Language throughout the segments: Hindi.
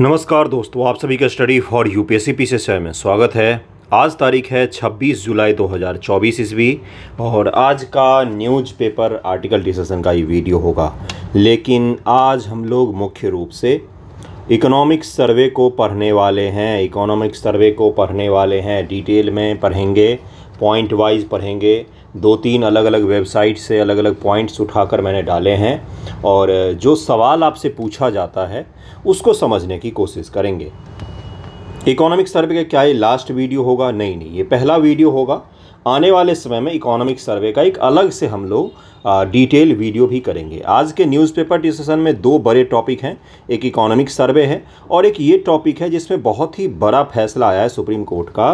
नमस्कार दोस्तों, आप सभी का स्टडी फॉर यूपीएससी पी से में स्वागत है। आज तारीख है 26 जुलाई 2024 ईस्वी और आज का न्यूज़ पेपर आर्टिकल डिस्कशन का ये वीडियो होगा। लेकिन आज हम लोग मुख्य रूप से इकोनॉमिक्स सर्वे को पढ़ने वाले हैं। इकोनॉमिक सर्वे को पढ़ने वाले हैं। डिटेल में पढ़ेंगे पॉइंट वाइज पढ़ेंगे। दो तीन अलग अलग वेबसाइट से अलग अलग पॉइंट्स उठाकर मैंने डाले हैं और जो सवाल आपसे पूछा जाता है, उसको समझने की कोशिश करेंगे। इकोनॉमिक सर्वे का क्या ये लास्ट वीडियो होगा? नहीं नहीं, ये पहला वीडियो होगा। आने वाले समय में इकोनॉमिक सर्वे का एक अलग से हम लोग डिटेल वीडियो भी करेंगे। आज के न्यूज़पेपर डिस्कशन में दो बड़े टॉपिक हैं, एक इकोनॉमिक सर्वे है और एक ये टॉपिक है जिसमें बहुत ही बड़ा फैसला आया है सुप्रीम कोर्ट का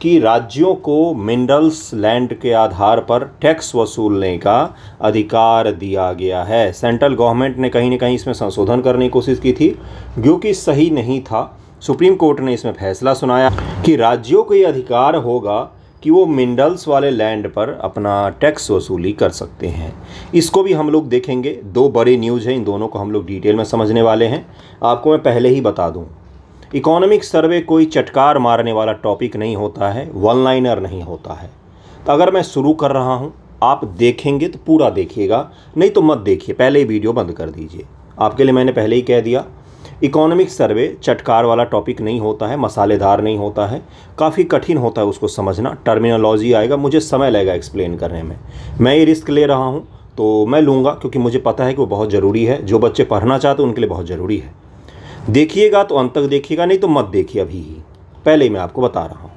कि राज्यों को मिनरल्स लैंड के आधार पर टैक्स वसूलने का अधिकार दिया गया है। सेंट्रल गवर्नमेंट ने कहीं ना कहीं इसमें संशोधन करने की कोशिश की थी, जो कि सही नहीं था। सुप्रीम कोर्ट ने इसमें फैसला सुनाया कि राज्यों को ये अधिकार होगा कि वो मिनरल्स वाले लैंड पर अपना टैक्स वसूली कर सकते हैं। इसको भी हम लोग देखेंगे। दो बड़े न्यूज़ हैं, इन दोनों को हम लोग डिटेल में समझने वाले हैं। आपको मैं पहले ही बता दूँ इकोनॉमिक सर्वे कोई चटकार मारने वाला टॉपिक नहीं होता है वन लाइनर नहीं होता है। तो अगर मैं शुरू कर रहा हूँ, आप देखेंगे तो पूरा देखिएगा, नहीं तो मत देखिए, पहले ही वीडियो बंद कर दीजिए। आपके लिए मैंने पहले ही कह दिया, इकोनॉमिक सर्वे चटकार वाला टॉपिक नहीं होता है, मसालेदार नहीं होता है, काफ़ी कठिन होता है उसको समझना टर्मिनोलॉजी आएगा, मुझे समय लगेगा एक्सप्लेन करने में। मैं ये रिस्क ले रहा हूँ तो मैं लूँगा, क्योंकि मुझे पता है कि वो बहुत ज़रूरी है, जो बच्चे पढ़ना चाहते हैं उनके लिए बहुत ज़रूरी है। देखिएगा तो अंत तक देखिएगा, नहीं तो मत देखिए अभी ही। पहले मैं आपको बता रहा हूँ।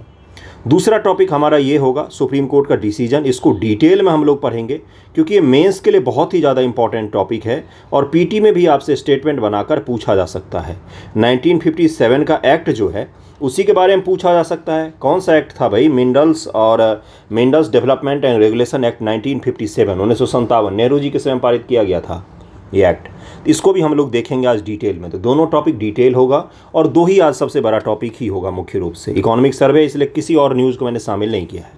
दूसरा टॉपिक हमारा ये होगा सुप्रीम कोर्ट का डिसीज़न इसको डिटेल में हम लोग पढ़ेंगे, क्योंकि ये मेंस के लिए बहुत ही ज़्यादा इंपॉर्टेंट टॉपिक है, और पीटी में भी आपसे स्टेटमेंट बनाकर पूछा जा सकता है। 1957 का एक्ट जो है, उसी के बारे में पूछा जा सकता है। कौन सा एक्ट था भाई? मिनरल्स और minerals development and regulation act 1957 उन्नीस सौ नेहरू जी के समय पारित किया गया था ये एक्ट इसको भी हम लोग देखेंगे आज डिटेल में। तो दोनों टॉपिक डिटेल होगा और दो ही आज सबसे बड़ा टॉपिक ही होगा मुख्य रूप से। इकोनॉमिक सर्वे इसलिए किसी और न्यूज़ को मैंने शामिल नहीं किया है।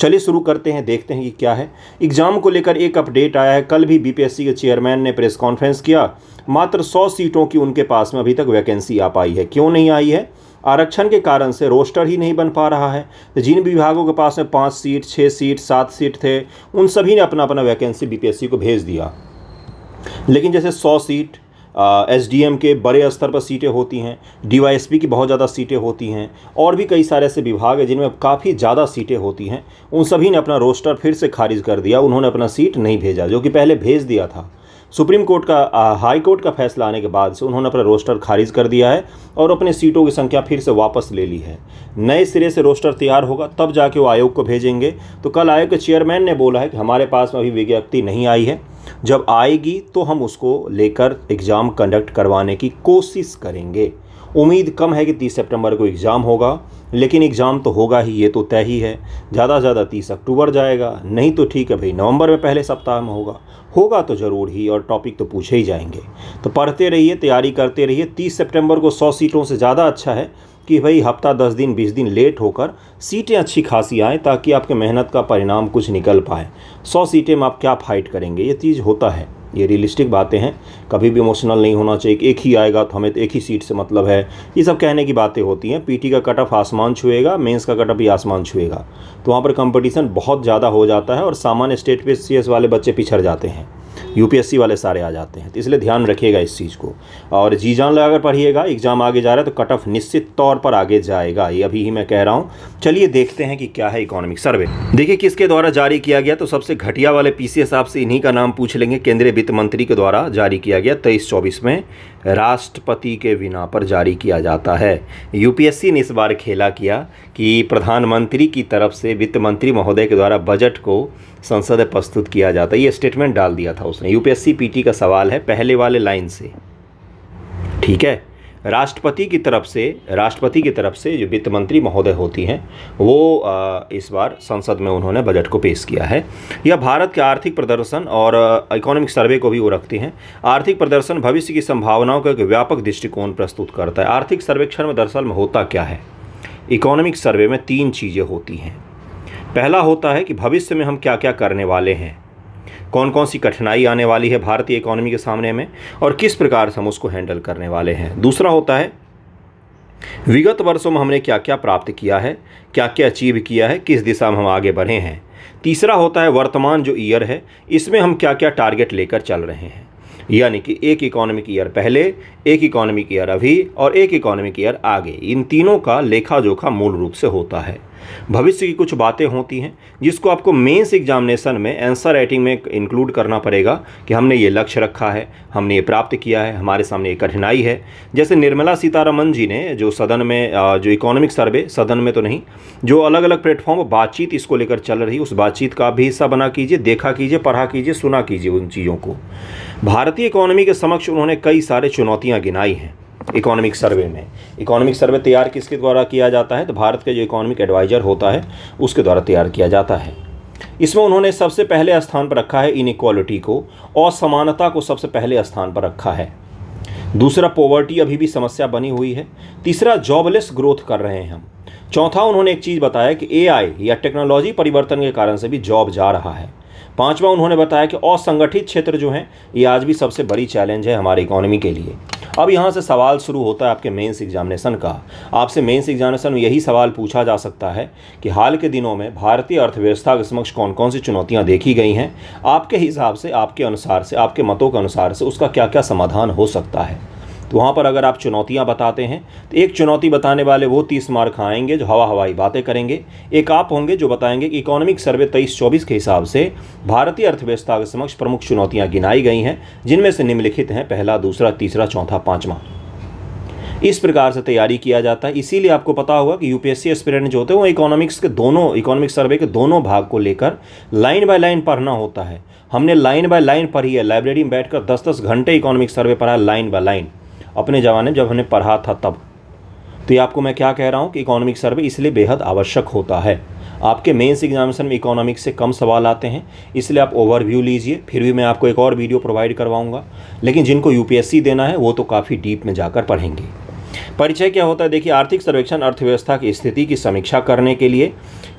चलिए शुरू करते हैं, देखते हैं कि क्या है। एग्ज़ाम को लेकर एक अपडेट आया है। कल भी बीपीएससी के चेयरमैन ने प्रेस कॉन्फ्रेंस किया। मात्र सौ सीटों की उनके पास में अभी तक वैकेंसी आ पाई है। क्यों नहीं आई है? आरक्षण के कारण से रोस्टर ही नहीं बन पा रहा है। तो जिन विभागों के पास में पाँच सीट छः सीट, सात सीट थे, उन सभी ने अपना अपना वैकेंसी बीपीएससी को भेज दिया। लेकिन जैसे सौ सीट एस डी एम के बड़े स्तर पर सीटें होती हैं डी वाई एस पी की बहुत ज़्यादा सीटें होती हैं, और भी कई सारे ऐसे विभाग हैं जिनमें काफ़ी ज़्यादा सीटें होती हैं, उन सभी ने अपना रोस्टर फिर से खारिज कर दिया, उन्होंने अपना सीट नहीं भेजा, जो कि पहले भेज दिया था। सुप्रीम कोर्ट का हाई कोर्ट का फैसला आने के बाद से उन्होंने अपना रोस्टर खारिज कर दिया है और अपने सीटों की संख्या फिर से वापस ले ली है। नए सिरे से रोस्टर तैयार होगा, तब जाके वो आयोग को भेजेंगे। तो कल आयोग के चेयरमैन ने बोला है कि हमारे पास में अभी विज्ञप्ति नहीं आई है। जब आएगी तो हम उसको लेकर एग्ज़ाम कंडक्ट करवाने की कोशिश करेंगे। उम्मीद कम है कि 30 सितंबर को एग्ज़ाम होगा, लेकिन एग्ज़ाम तो होगा ही, ये तो तय ही है। ज़्यादा से ज़्यादा तीस अक्टूबर जाएगा, नहीं तो ठीक है भाई, नवंबर में पहले सप्ताह में होगा। होगा तो ज़रूर ही, और टॉपिक तो पूछे ही जाएँगे। तो पढ़ते रहिए, तैयारी करते रहिए। तीस सितंबर को सौ सीटों से ज़्यादा अच्छा है कि भाई हफ़्ता दस दिन, बीस दिन लेट होकर सीटें अच्छी खासी आएँ, ताकि आपके मेहनत का परिणाम कुछ निकल पाए। सौ सीटें में आप क्या फ़ाइट करेंगे? ये चीज़ होता है। ये रियलिस्टिक बातें हैं। कभी भी इमोशनल नहीं होना चाहिए एक ही आएगा तो हमें तो एक ही सीट से मतलब है। ये सब कहने की बातें होती हैं। पीटी का कटअप आसमान छुएगा मेंस का कटअप भी आसमान छुएगा। तो वहाँ पर कंपटीशन बहुत ज़्यादा हो जाता है और सामान्य स्टेट पे सीएस वाले बच्चे पिछड़ जाते हैं। यूपीएससी वाले सारे आ जाते हैं। तो इसलिए ध्यान रखिएगा इस चीज़ को। और जी जान लगाकर पढ़िएगा, एग्ज़ाम आगे जा रहा है तो कट ऑफ़ निश्चित तौर पर आगे जाएगा। ये अभी ही मैं कह रहा हूँ। चलिए देखते हैं कि क्या है इकोनॉमिक सर्वे। देखिए, किसके द्वारा जारी किया गया तो सबसे घटिया वाले पी सी इन्हीं का नाम पूछ लेंगे। केंद्रीय वित्त मंत्री के द्वारा जारी किया गया तेईस चौबीस में। राष्ट्रपति के बिना पर जारी किया जाता है। यूपीएससी ने इस बार खेला किया कि प्रधानमंत्री की तरफ़ से वित्त मंत्री महोदय के द्वारा बजट को संसद प्रस्तुत किया जाता है। ये स्टेटमेंट डाल दिया था उसने। यूपीएससी पीटी का सवाल है, पहले वाले लाइन से। ठीक है? राष्ट्रपति की तरफ़ से, राष्ट्रपति की तरफ़ से जो वित्त मंत्री महोदय होती हैं, वो इस बार संसद में उन्होंने बजट को पेश किया है। यह भारत के आर्थिक प्रदर्शन और इकोनॉमिक सर्वे को भी वो रखती हैं। आर्थिक प्रदर्शन भविष्य की संभावनाओं का एक व्यापक दृष्टिकोण प्रस्तुत करता है। आर्थिक सर्वेक्षण में दरअसल में होता क्या है? इकोनॉमिक सर्वे में तीन चीज़ें होती हैं। पहला होता है कि भविष्य में हम क्या क्या करने वाले हैं। कौन कौन सी कठिनाई आने वाली है भारतीय इकोनॉमी के सामने में और किस प्रकार से हम उसको हैंडल करने वाले हैं? दूसरा होता है, विगत वर्षों में हमने क्या क्या प्राप्त किया है क्या क्या अचीव किया है, किस दिशा में हम आगे बढ़े हैं? तीसरा होता है वर्तमान जो ईयर है, इसमें हम क्या क्या टारगेट लेकर चल रहे हैं? यानी कि एक इकोनॉमिक ईयर पहले, एक इकोनॉमिक ईयर अभी और एक इकोनॉमिक ईयर आगे। इन तीनों का लेखा जोखा मूल रूप से होता है। भविष्य की कुछ बातें होती हैं, जिसको आपको मेंस एग्जामिनेशन में आंसर राइटिंग में इंक्लूड करना पड़ेगा कि हमने ये लक्ष्य रखा है, हमने ये प्राप्त किया है, हमारे सामने ये कठिनाई है। जैसे निर्मला सीतारमन जी ने जो सदन में जो इकोनॉमिक सर्वे, सदन में तो नहीं, जो अलग अलग प्लेटफॉर्म बातचीत इसको लेकर चल रही, उस बातचीत का भी हिस्सा बना कीजिए, देखा कीजिए, पढ़ा कीजिए, सुना कीजिए उन चीज़ों को। भारतीय इकोनॉमी के समक्ष उन्होंने कई सारे चुनौतियाँ गिनाई हैं। इकोनॉमिक सर्वे में। इकोनॉमिक सर्वे तैयार किसके द्वारा किया जाता है? तो भारत के जो इकोनॉमिक एडवाइज़र होता है, उसके द्वारा तैयार किया जाता है। इसमें उन्होंने सबसे पहले स्थान पर रखा है इनक्वालिटी को, असमानता को सबसे पहले स्थान पर रखा है। दूसरा, पॉवर्टी, अभी भी समस्या बनी हुई है। तीसरा, जॉबलेस ग्रोथ कर रहे हैं हम। चौथा, उन्होंने एक चीज़ बताया कि एआई या टेक्नोलॉजी परिवर्तन के कारण से भी जॉब जा रहा है। पांचवा उन्होंने बताया कि असंगठित क्षेत्र जो हैं, ये आज भी सबसे बड़ी चैलेंज है हमारी इकोनॉमी के लिए। अब यहाँ से सवाल शुरू होता है आपके मेंस एग्जामिनेशन का। आपसे मेंस एग्जामिनेशन में यही सवाल पूछा जा सकता है कि हाल के दिनों में भारतीय अर्थव्यवस्था के समक्ष कौन कौन सी चुनौतियाँ देखी गई हैं? आपके हिसाब से, आपके अनुसार से, आपके मतों के अनुसार से उसका क्या क्या समाधान हो सकता है? तो वहाँ पर अगर आप चुनौतियाँ बताते हैं तो एक चुनौती बताने वाले वो तीस मार्क आएँगे जो हवा हवाई बातें करेंगे। एक आप होंगे जो बताएँगे कि इकोनॉमिक सर्वे तेईस चौबीस के हिसाब से भारतीय अर्थव्यवस्था के समक्ष प्रमुख चुनौतियाँ गिनाई गई हैं, जिनमें से निम्नलिखित हैं, पहला, दूसरा, तीसरा, चौथा, पाँचवा। इस प्रकार से तैयारी किया जाता है। इसीलिए आपको पता होगा कि यूपीएससी एस्पिरेंट जो होते हैं, वो इकोनॉमिक्स के दोनों, इकोनॉमिक सर्वे के दोनों भाग को लेकर लाइन बाय लाइन पढ़ना होता है। हमने लाइन बाय लाइन पढ़ी है। लाइब्रेरी में बैठकर दस दस घंटे इकोनॉमिक सर्वे पढ़ा, लाइन बाय लाइन। अपने ज़माने में जब हमने पढ़ा था तब। तो ये आपको मैं क्या कह रहा हूँ कि इकोनॉमिक सर्वे इसलिए बेहद आवश्यक होता है। आपके मेंस एग्जामिनेशन में इकोनॉमिक्स से कम सवाल आते हैं, इसलिए आप ओवरव्यू लीजिए, फिर भी मैं आपको एक और वीडियो प्रोवाइड करवाऊँगा। लेकिन जिनको यूपीएससी देना है, वो तो काफ़ी डीप में जाकर पढ़ेंगे। परिचय क्या होता है? देखिए, आर्थिक सर्वेक्षण अर्थव्यवस्था की स्थिति की समीक्षा करने के लिए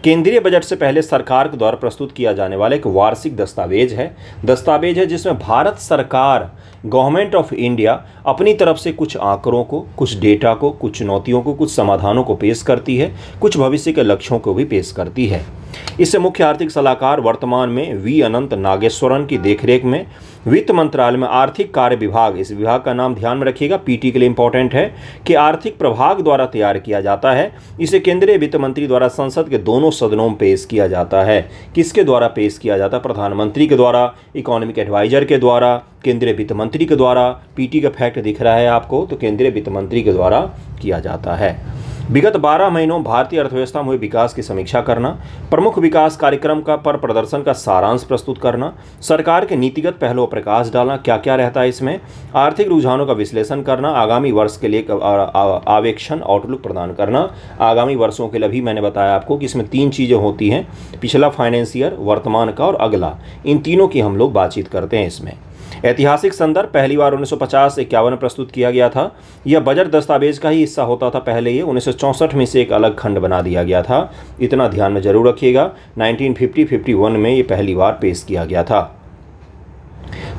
केंद्रीय बजट से पहले सरकार के द्वारा प्रस्तुत किया जाने वाला एक वार्षिक दस्तावेज़ है। दस्तावेज़ है जिसमें भारत सरकार गवर्नमेंट ऑफ़ इंडिया अपनी तरफ़ से कुछ आंकड़ों को, कुछ डेटा को, कुछ चुनौतियों को, कुछ समाधानों को पेश करती है, कुछ भविष्य के लक्ष्यों को भी पेश करती है। इससे मुख्य आर्थिक सलाहकार वर्तमान में वी. अनंत नागेश्वरन की देखरेख में वित्त मंत्रालय में आर्थिक कार्य विभाग, इस विभाग का नाम ध्यान में रखिएगा, पीटी के लिए इंपॉर्टेंट है, कि आर्थिक प्रभाग द्वारा तैयार किया जाता है, इसे केंद्रीय वित्त मंत्री द्वारा संसद के दोनों सदनों में पेश किया जाता है। किसके द्वारा पेश किया जाता है? प्रधानमंत्री के द्वारा इकोनॉमिक एडवाइजर के द्वारा केंद्रीय वित्त मंत्री के द्वारा पीटी का फैक्ट दिख रहा है आपको तो केंद्रीय वित्त मंत्री के द्वारा किया जाता है। विगत 12 महीनों भारतीय अर्थव्यवस्था में विकास की समीक्षा करना, प्रमुख विकास कार्यक्रम का पर प्रदर्शन का सारांश प्रस्तुत करना, सरकार के नीतिगत पहलुओं प्रकाश डालना क्या क्या रहता है इसमें, आर्थिक रुझानों का विश्लेषण करना, आगामी वर्ष के लिए आवेक्षण आउटलुक प्रदान करना, आगामी वर्षों के लिए भी मैंने बताया आपको कि इसमें तीन चीज़ें होती हैं, पिछला फाइनेंस ईयर वर्तमान का और अगला। इन तीनों की हम लोग बातचीत करते हैं इसमें। ऐतिहासिक संदर्भ पहली बार उन्नीस सौ इक्यावन में प्रस्तुत किया गया था। यह बजट दस्तावेज़ का ही हिस्सा होता था। पहले ये उन्नीस में से एक अलग खंड बना दिया गया था। इतना ध्यान में ज़रूर रखिएगा। 1950-51 में ये पहली बार पेश किया गया था।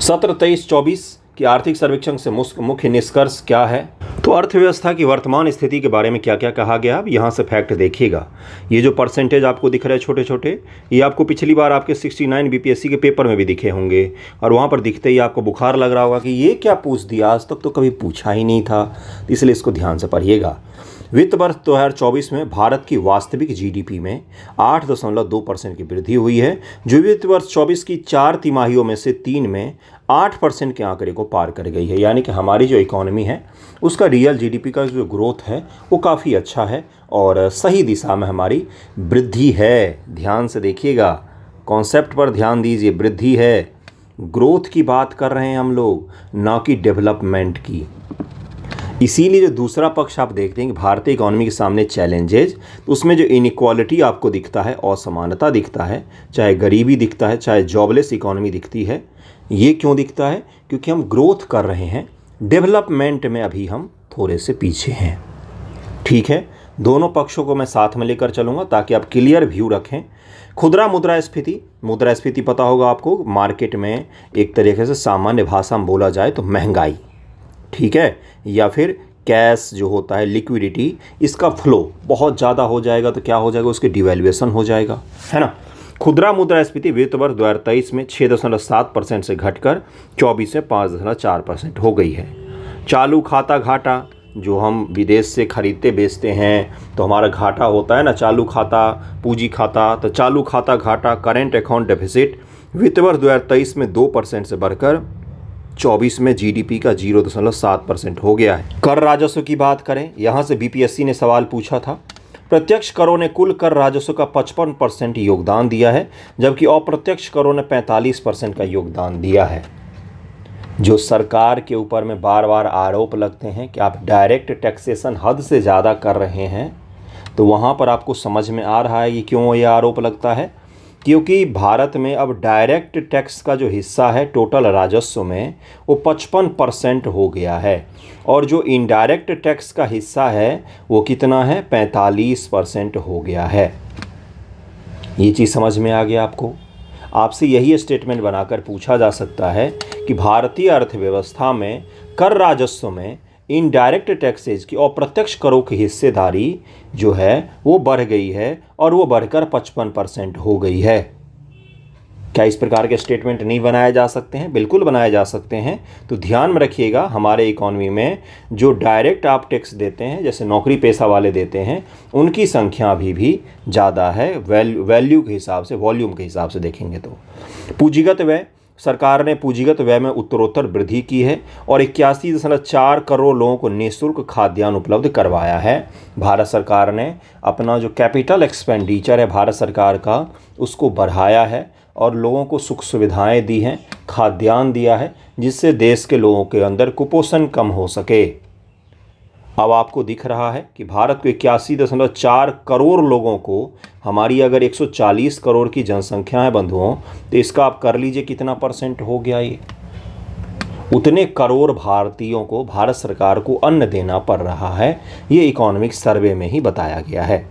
सत्र तेईस, चौबीस की आर्थिक सर्वेक्षण से मुख्य निष्कर्ष क्या है? तो अर्थव्यवस्था की वर्तमान स्थिति के बारे में क्या क्या कहा गया? अब यहाँ से फैक्ट देखिएगा। ये जो परसेंटेज आपको दिख रहे हैं छोटे छोटे ये आपको पिछली बार आपके 69 बीपीएससी के पेपर में भी दिखे होंगे। और वहाँ पर दिखते ही आपको बुखार लग रहा होगा कि ये क्या पूछ दिया? आज तक तो कभी पूछा ही नहीं था। इसलिए इसको ध्यान से पढ़िएगा। वित्त वर्ष दो हज़ार चौबीस में भारत की वास्तविक जीडीपी में आठ दशमलव दो परसेंट की वृद्धि हुई है। जो वित्त वर्ष चौबीस की चार तिमाहियों में से तीन में आठ परसेंट के आंकड़े को पार कर गई है। यानी कि हमारी जो इकोनॉमी है, उसका रियल जीडीपी का जो ग्रोथ है, वो काफ़ी अच्छा है और सही दिशा में हमारी वृद्धि है। ध्यान से देखिएगा कॉन्सेप्ट पर ध्यान दीजिए, वृद्धि है। ग्रोथ की बात कर रहे हैं हम लोग, ना कि डेवलपमेंट की। इसीलिए जो दूसरा पक्ष आप देखते हैं कि भारतीय इकोनॉमी के सामने चैलेंजेज तो उसमें जो इनक्वालिटी आपको दिखता है, असमानता दिखता है, चाहे गरीबी दिखता है, चाहे जॉबलेस इकोनॉमी दिखती है ये क्यों दिखता है? क्योंकि हम ग्रोथ कर रहे हैं। डेवलपमेंट में अभी हम थोड़े से पीछे हैं। ठीक है? दोनों पक्षों को मैं साथ में लेकर चलूँगा ताकि आप क्लियर व्यू रखें। खुदरा मुद्रा स्फीति। मुद्रा स्फीति पता होगा आपको मार्केट में एक तरीके से सामान्य भाषा में बोला जाए तो महँगाई। ठीक है? या फिर कैश जो होता है लिक्विडिटी इसका फ्लो बहुत ज़्यादा हो जाएगा तो क्या हो जाएगा? उसके डिवेल्युएसन हो जाएगा। है ना? खुदरा मुद्रा मुद्रास्फीति वित्त वर्ष दो हज़ार तेईस में छः दशमलव सात परसेंट से घटकर चौबीस में पाँच दशमलव चार परसेंट हो गई है। चालू खाता घाटा, जो हम विदेश से खरीदते, बेचते हैं तो हमारा घाटा होता है ना चालू खाता, पूंजी खाता तो चालू खाता घाटा करेंट अकाउंट डेफिसिट वित्त वर्ष दो हज़ार तेईस में दो परसेंट से बढ़कर चौबीस में जीडीपी का ज़ीरो दशमलव सात परसेंट हो गया है। कर राजस्व की बात करें, यहाँ से बीपीएससी ने सवाल पूछा था। प्रत्यक्ष करों ने कुल कर राजस्व का 55 परसेंट योगदान दिया है, जबकि अप्रत्यक्ष करों ने 45 परसेंट का योगदान दिया है। जो सरकार के ऊपर में बार बार आरोप लगते हैं कि आप डायरेक्ट टैक्सेशन हद से ज़्यादा कर रहे हैं तो वहाँ पर आपको समझ में आ रहा है कि क्यों ये आरोप लगता है? क्योंकि भारत में अब डायरेक्ट टैक्स का जो हिस्सा है, टोटल राजस्व में, वो पचपन परसेंट हो गया है। और जो इनडायरेक्ट टैक्स का हिस्सा है, वो कितना है? पैंतालीस परसेंट हो गया है। ये चीज़ समझ में आ गया आपको? आपसे यही स्टेटमेंट बनाकर पूछा जा सकता है कि भारतीय अर्थव्यवस्था में कर राजस्व में इनडायरेक्ट टैक्सेज की अप्रत्यक्ष करों की हिस्सेदारी जो है, वो बढ़ गई है और वो बढ़कर पचपन परसेंट हो गई है। क्या इस प्रकार के स्टेटमेंट नहीं बनाए जा सकते हैं? बिल्कुल बनाए जा सकते हैं। तो ध्यान में रखिएगा, हमारे इकॉनमी में जो डायरेक्ट आप टैक्स देते हैं, जैसे नौकरी पेशा वाले देते हैं, उनकी संख्या अभी भी ज़्यादा है। वैल्यू वैल्यू के हिसाब से वॉल्यूम के हिसाब से देखेंगे तो। पूंजीगत व्यय सरकार ने पूंजीगत व्यय में उत्तरोत्तर वृद्धि की है और इक्यासी दशमलव चार करोड़ लोगों को निःशुल्क खाद्यान्न उपलब्ध करवाया है। भारत सरकार ने अपना जो कैपिटल एक्सपेंडिचर है, भारत सरकार का, उसको बढ़ाया है और लोगों को सुख सुविधाएँ दी हैं, खाद्यान्न दिया है, जिससे देश के लोगों के अंदर कुपोषण कम हो सके। अब आपको दिख रहा है कि भारत को इक्यासी दशमलव चार करोड़ लोगों को हमारी अगर 140 करोड़ की जनसंख्या है, बंधुओं तो इसका आप कर लीजिए कितना परसेंट हो गया ये? उतने करोड़ भारतीयों को, भारत सरकार को अन्न देना पड़ रहा है, ये इकोनॉमिक सर्वे में ही बताया गया है।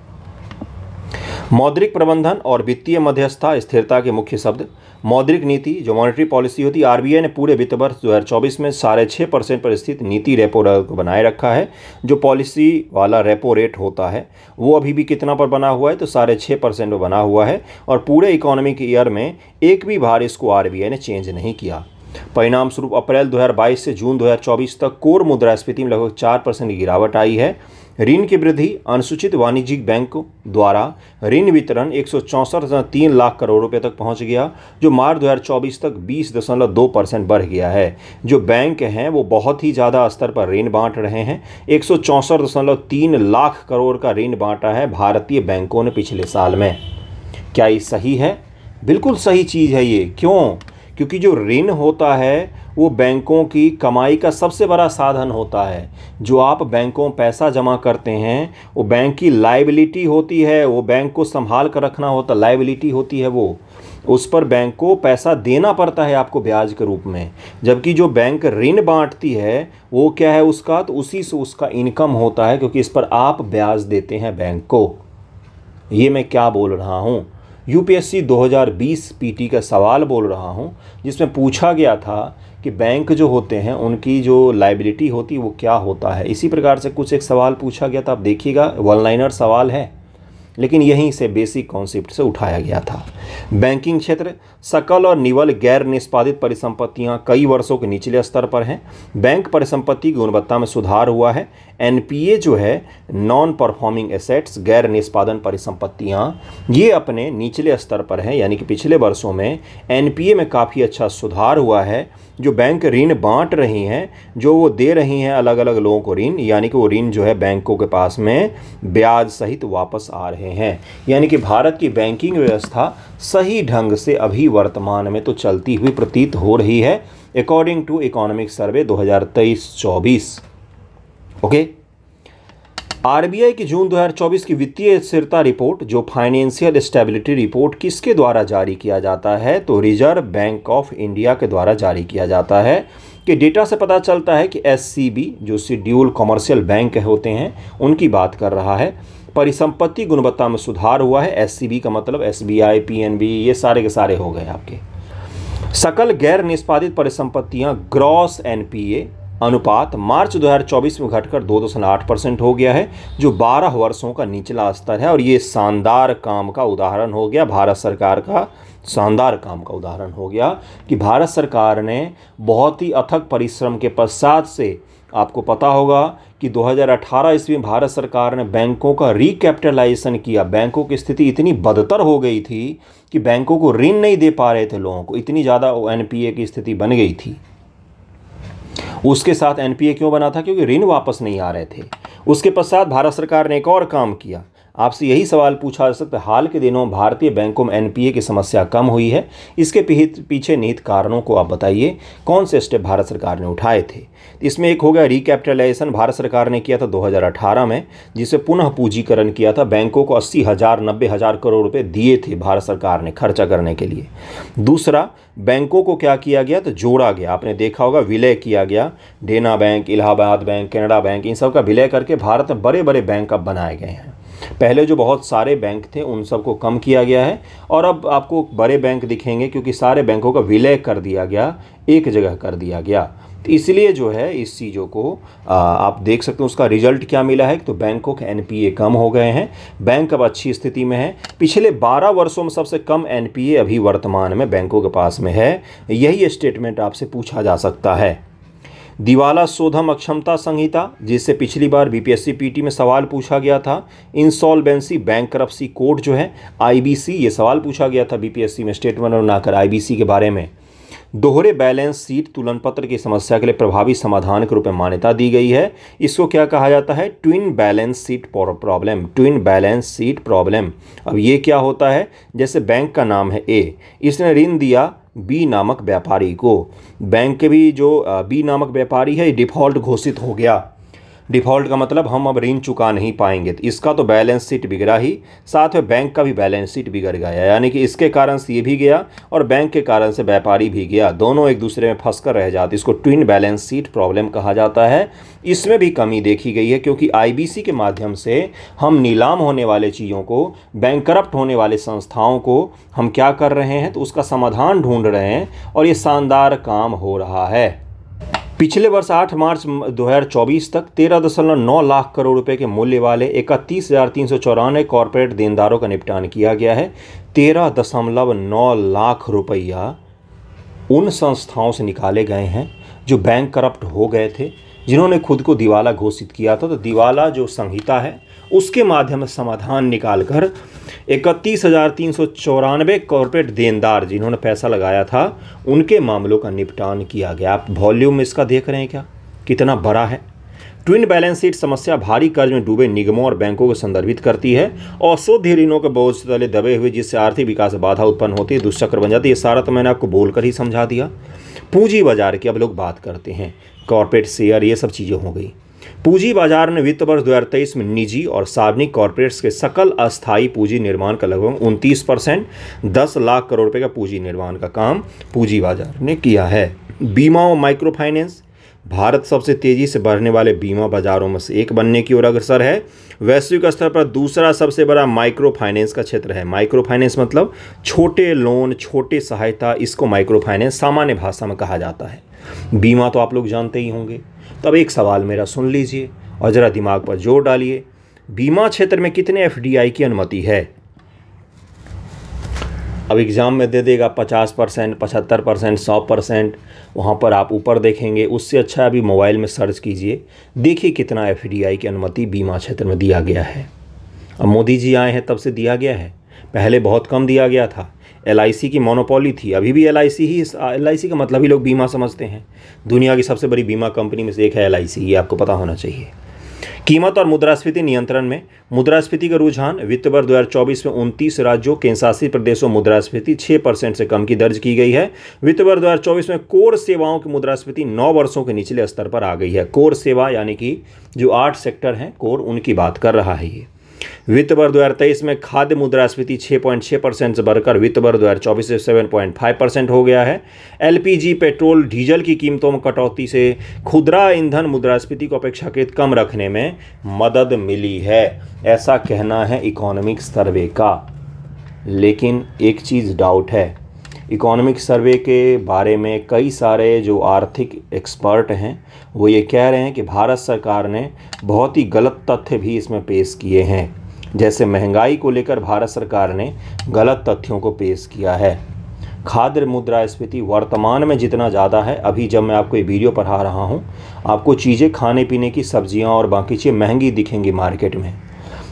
मौद्रिक प्रबंधन और वित्तीय मध्यस्थता, स्थिरता के मुख्य शब्द मौद्रिक नीति, जो मॉनेटरी पॉलिसी होती है आरबीआई ने पूरे वित्त वर्ष दो हज़ार चौबीस में साढ़े छः परसेंट पर स्थित नीति रेपो रेट को बनाए रखा है, जो पॉलिसी वाला रेपो रेट होता है, वो अभी भी कितना पर बना हुआ है तो साढ़े छः परसेंट पर बना हुआ है, और पूरे इकोनॉमिक ईयर में एक भी बार इसको आरबीआई ने चेंज नहीं किया। परिणाम स्वरूप अप्रैल 2022 से जून 2024 तक कोर मुद्रास्फीति में लगभग चार परसेंट गिरावट आई है ऋण की वृद्धि अनुसूचित वाणिज्यिक बैंक द्वारा ऋण वितरण एक तीन लाख करोड़ रुपए तक पहुँच गया, जो मार्च 2024 तक बीस दशमलव दो परसेंट बढ़ गया है। जो बैंक हैं, वो बहुत ही ज़्यादा स्तर पर ऋण बांट रहे हैं। एक लाख करोड़ का ऋण बांटा है भारतीय बैंकों ने पिछले साल में। क्या ये सही है? बिल्कुल सही चीज़ है ये। क्यों? क्योंकि जो ऋण होता है वो बैंकों की कमाई का सबसे बड़ा साधन होता है। जो आप बैंकों पैसा जमा करते हैं, वो बैंक की लाइबिलिटी होती है, वो बैंक को संभाल कर रखना होता लाइबिलिटी होती है वो। उस पर बैंक को पैसा देना पड़ता है आपको ब्याज के रूप में। जबकि जो बैंक ऋण बांटती है, वो क्या है उसका? तो उसी से उसका इनकम होता है, क्योंकि इस पर आप ब्याज देते हैं बैंक को। ये मैं क्या बोल रहा हूँ? यूपीएससी 2020 पीटी का सवाल बोल रहा हूँ, जिसमें पूछा गया था कि बैंक जो होते हैं, उनकी जो लाइबिलिटी होती है वो क्या होता है? इसी प्रकार से कुछ एक सवाल पूछा गया था, आप देखिएगा वन लाइनर सवाल है, लेकिन यहीं से बेसिक कॉन्सेप्ट से उठाया गया था। बैंकिंग क्षेत्र, सकल और निवल गैर निष्पादित परिसंपत्तियाँ कई वर्षों के निचले स्तर पर हैं। बैंक परिसंपत्ति की गुणवत्ता में सुधार हुआ है। एनपीए जो है नॉन परफॉर्मिंग एसेट्स गैर निष्पादन परिसंपत्तियाँ, ये अपने निचले स्तर पर हैं, यानी कि पिछले वर्षों में एनपीए में काफ़ी अच्छा सुधार हुआ है। जो बैंक ऋण बांट रही हैं, जो वो दे रही हैं अलग अलग लोगों को ऋण, यानी कि वो ऋण जो है बैंकों के पास में ब्याज सहित वापस आ रहे हैं। यानी कि भारत की बैंकिंग व्यवस्था सही ढंग से अभी वर्तमान में तो चलती हुई प्रतीत हो रही है according to economic survey 2023-24 okay? RBI की जून 2024 की वित्तीय स्थिरता रिपोर्ट, जो फाइनेंशियल स्टेबिलिटी रिपोर्ट किसके द्वारा जारी किया जाता है तो रिज़र्व बैंक ऑफ़ इंडिया के द्वारा जारी किया जाता है। कि डेटा से पता चलता है कि एससीबी जो शेड्यूल कमर्शियल बैंक होते हैं, उनकी बात कर रहा है। परिसंपत्ति गुणवत्ता में सुधार हुआ है एससीबी का मतलब एस बी ये सारे के सारे हो गए आपके। सकल गैर निष्पादित परिसंपत्तियाँ, ग्रॉस एनपीए अनुपात मार्च 2024 में घटकर दो परसेंट हो गया है, जो 12 वर्षों का निचला स्तर है और ये शानदार काम का उदाहरण हो गया। भारत सरकार का शानदार काम का उदाहरण हो गया कि भारत सरकार ने बहुत ही अथक परिश्रम के पश्चात से आपको पता होगा कि 2018 ईस्वी में भारत सरकार ने बैंकों का रिकैपिटलाइजेशन किया। बैंकों की स्थिति इतनी बदतर हो गई थी कि बैंकों को ऋण नहीं दे पा रहे थे लोगों को। इतनी ज़्यादा एनपीए की स्थिति बन गई थी। उसके साथ एनपीए क्यों बना था? क्योंकि ऋण वापस नहीं आ रहे थे। उसके पश्चात भारत सरकार ने एक और काम किया। आपसे यही सवाल पूछा जा सकता है। हाल के दिनों भारतीय बैंकों में एनपीए की समस्या कम हुई है। इसके पीछे निहित कारणों को आप बताइए। कौन से स्टेप भारत सरकार ने उठाए थे? इसमें एक हो गया रिकैपिटलाइजेशन भारत सरकार ने किया था 2018 में, जिसे पुनः पूंजीकरण किया था। बैंकों को अस्सी हज़ार, नब्बे हज़ार करोड़ रुपये दिए थे भारत सरकार ने खर्चा करने के लिए। दूसरा, बैंकों को क्या किया गया? तो जोड़ा गया। आपने देखा होगा, विलय किया गया। Dena bank, Allahabad bank, Canada bank, इन सब का विलय करके भारत में बड़े बड़े बैंक अब बनाए गए हैं। पहले जो बहुत सारे बैंक थे उन सबको कम किया गया है और अब आपको बड़े बैंक दिखेंगे क्योंकि सारे बैंकों का विलय कर दिया गया एक जगह कर दिया गया। तो इसलिए जो है इस चीज़ों को आ, आप देख सकते हैं उसका रिज़ल्ट क्या मिला है। तो बैंकों के एनपीए कम हो गए हैं बैंक अब अच्छी स्थिति में है। पिछले 12 वर्षों में सबसे कम एनपीए अभी वर्तमान में बैंकों के पास में है। यही स्टेटमेंट आपसे पूछा जा सकता है। दिवाला शोधम अक्षमता संहिता, जिससे पिछली बार बीपीएससी पीटी में सवाल पूछा गया था। इंसॉल्वेंसी बैंक करप्सी कोड जो है, आईबीसी, ये सवाल पूछा गया था बीपीएससी में स्टेटमेंट और नाकर आईबीसी के बारे में। दोहरे बैलेंस सीट तुलन पत्र की समस्या के लिए प्रभावी समाधान के रूप में मान्यता दी गई है। इसको क्या कहा जाता है? Twin balance sheet problem. Twin balance sheet problem. अब ये क्या होता है? जैसे बैंक का नाम है ए। इसने ऋण दिया बी नामक व्यापारी को। बैंक के भी जो बी नामक व्यापारी है डिफ़ॉल्ट घोषित हो गया। डिफ़ॉल्ट का मतलब हम अब ऋण चुका नहीं पाएँगे। तो इसका तो बैलेंस शीट बिगड़ा ही, साथ में बैंक का भी बैलेंस शीट बिगड़ गया। यानी कि इसके कारण से ये भी गया और बैंक के कारण से व्यापारी भी गया। दोनों एक दूसरे में फंस कर रह जाते। इसको ट्विन बैलेंस शीट प्रॉब्लम कहा जाता है। इसमें भी कमी देखी गई है क्योंकि आईबीसी के माध्यम से हम नीलाम होने वाले चीज़ों को बैंक होने वाले संस्थाओं को हम क्या कर रहे हैं? तो उसका समाधान ढूंढ रहे हैं और ये शानदार काम हो रहा है। पिछले वर्ष 8 मार्च 2024 तक तेरह दशमलव नौ लाख करोड़ रुपए के मूल्य वाले इकतीस हज़ार तीन सौ चौरानवे कॉरपोरेट देनदारों का निपटान किया गया है। तेरह दशमलव नौ लाख रुपया उन संस्थाओं से निकाले गए हैं जो बैंक करप्ट हो गए थे। जिन्होंने खुद को दिवाला घोषित किया था तो दिवाला जो संहिता है, उसके माध्यम से समाधान निकाल कर इकतीस हज़ार तीन सौ चौरानवे कॉरपोरेट देनदार जिन्होंने पैसा लगाया था, उनके मामलों का निपटान किया गया। आप वॉल्यूम इसका देख रहे हैं क्या? कितना बड़ा है। ट्विन बैलेंस शीट समस्या भारी कर्ज में डूबे निगमों और बैंकों को संदर्भित करती है और शुद्ध ऋणों के बोझ तले दबे हुए, जिससे आर्थिक विकास बाधा उत्पन्न होती है, दुष्चक्र बन जाती है। सारा तो मैंने आपको बोलकर ही समझा दिया। पूंजी बाज़ार की अब लोग बात करते हैं। कॉरपोरेट शेयर ये सब चीज़ें हो गई। पूंजी बाज़ार ने वित्त वर्ष दो हज़ार तेईस में निजी और सार्वजनिक कॉरपोरेट्स के सकल अस्थायी पूंजी निर्माण का लगभग उनतीस परसेंट, दस लाख करोड़ रुपए का पूंजी निर्माण का काम पूंजी बाज़ार ने किया है। बीमा और माइक्रो फाइनेंस भारत सबसे तेज़ी से बढ़ने वाले बीमा बाजारों में से एक बनने की ओर अग्रसर है। वैश्विक स्तर पर दूसरा सबसे बड़ा माइक्रो फाइनेंस का क्षेत्र है। माइक्रो फाइनेंस मतलब छोटे लोन, छोटे सहायता, इसको माइक्रो फाइनेंस सामान्य भाषा में कहा जाता है। बीमा तो आप लोग जानते ही होंगे। तब एक सवाल मेरा सुन लीजिए और ज़रा दिमाग पर ज़ोर डालिए। बीमा क्षेत्र में कितने एफडीआई की अनुमति है? अब एग्ज़ाम में दे देगा पचास परसेंट, पचहत्तर परसेंट, सौ परसेंट वहाँ पर आप ऊपर देखेंगे, उससे अच्छा अभी मोबाइल में सर्च कीजिए। देखिए कितना एफडीआई की अनुमति बीमा क्षेत्र में दिया गया है। अब मोदी जी आए हैं, तब से दिया गया है। पहले बहुत कम दिया गया था। एलआईसी की मोनोपोली थी। अभी भी एलआईसी ही एलआईसी का मतलब ही लोग बीमा समझते हैं। दुनिया की सबसे बड़ी बीमा कंपनी में से एक है एलआईसी, ये आपको पता होना चाहिए। कीमत और मुद्रास्फीति नियंत्रण में। मुद्रास्फीति का रुझान वित्त वर्ष दो हज़ार चौबीस में उनतीस राज्यों के शासित प्रदेशों मुद्रास्फीति छः परसेंट से कम की दर्ज की गई है। वित्त वर्ष दो हज़ार चौबीस में कोर सेवाओं की मुद्रास्फीति नौ वर्षों के निचले स्तर पर आ गई है। कोर सेवा यानी कि जो आठ सेक्टर हैं, कोर उनकी बात कर रहा है ये। वित्त वर्ष दो हज़ार तेईस में खाद्य मुद्रास्फीति 6.6 परसेंट से बढ़कर वित्त वर्ष दो हज़ार चौबीस से 7.5 परसेंट हो गया है। एलपीजी, पेट्रोल, डीजल की कीमतों में कटौती से खुदरा ईंधन मुद्रास्फीति को अपेक्षाकृत कम रखने में मदद मिली है। ऐसा कहना है इकोनॉमिक सर्वे का। लेकिन एक चीज़ डाउट है। इकोनॉमिक सर्वे के बारे में कई सारे जो आर्थिक एक्सपर्ट हैं, वो ये कह रहे हैं कि भारत सरकार ने बहुत ही गलत तथ्य भी इसमें पेश किए हैं। जैसे महँगाई को लेकर भारत सरकार ने गलत तथ्यों को पेश किया है। खाद्य मुद्रास्फीति वर्तमान में जितना ज़्यादा है, अभी जब मैं आपको ये वीडियो पढ़ा रहा हूँ, आपको चीज़ें खाने पीने की सब्ज़ियाँ और बाकी चीज़ें महँगी दिखेंगी मार्केट में।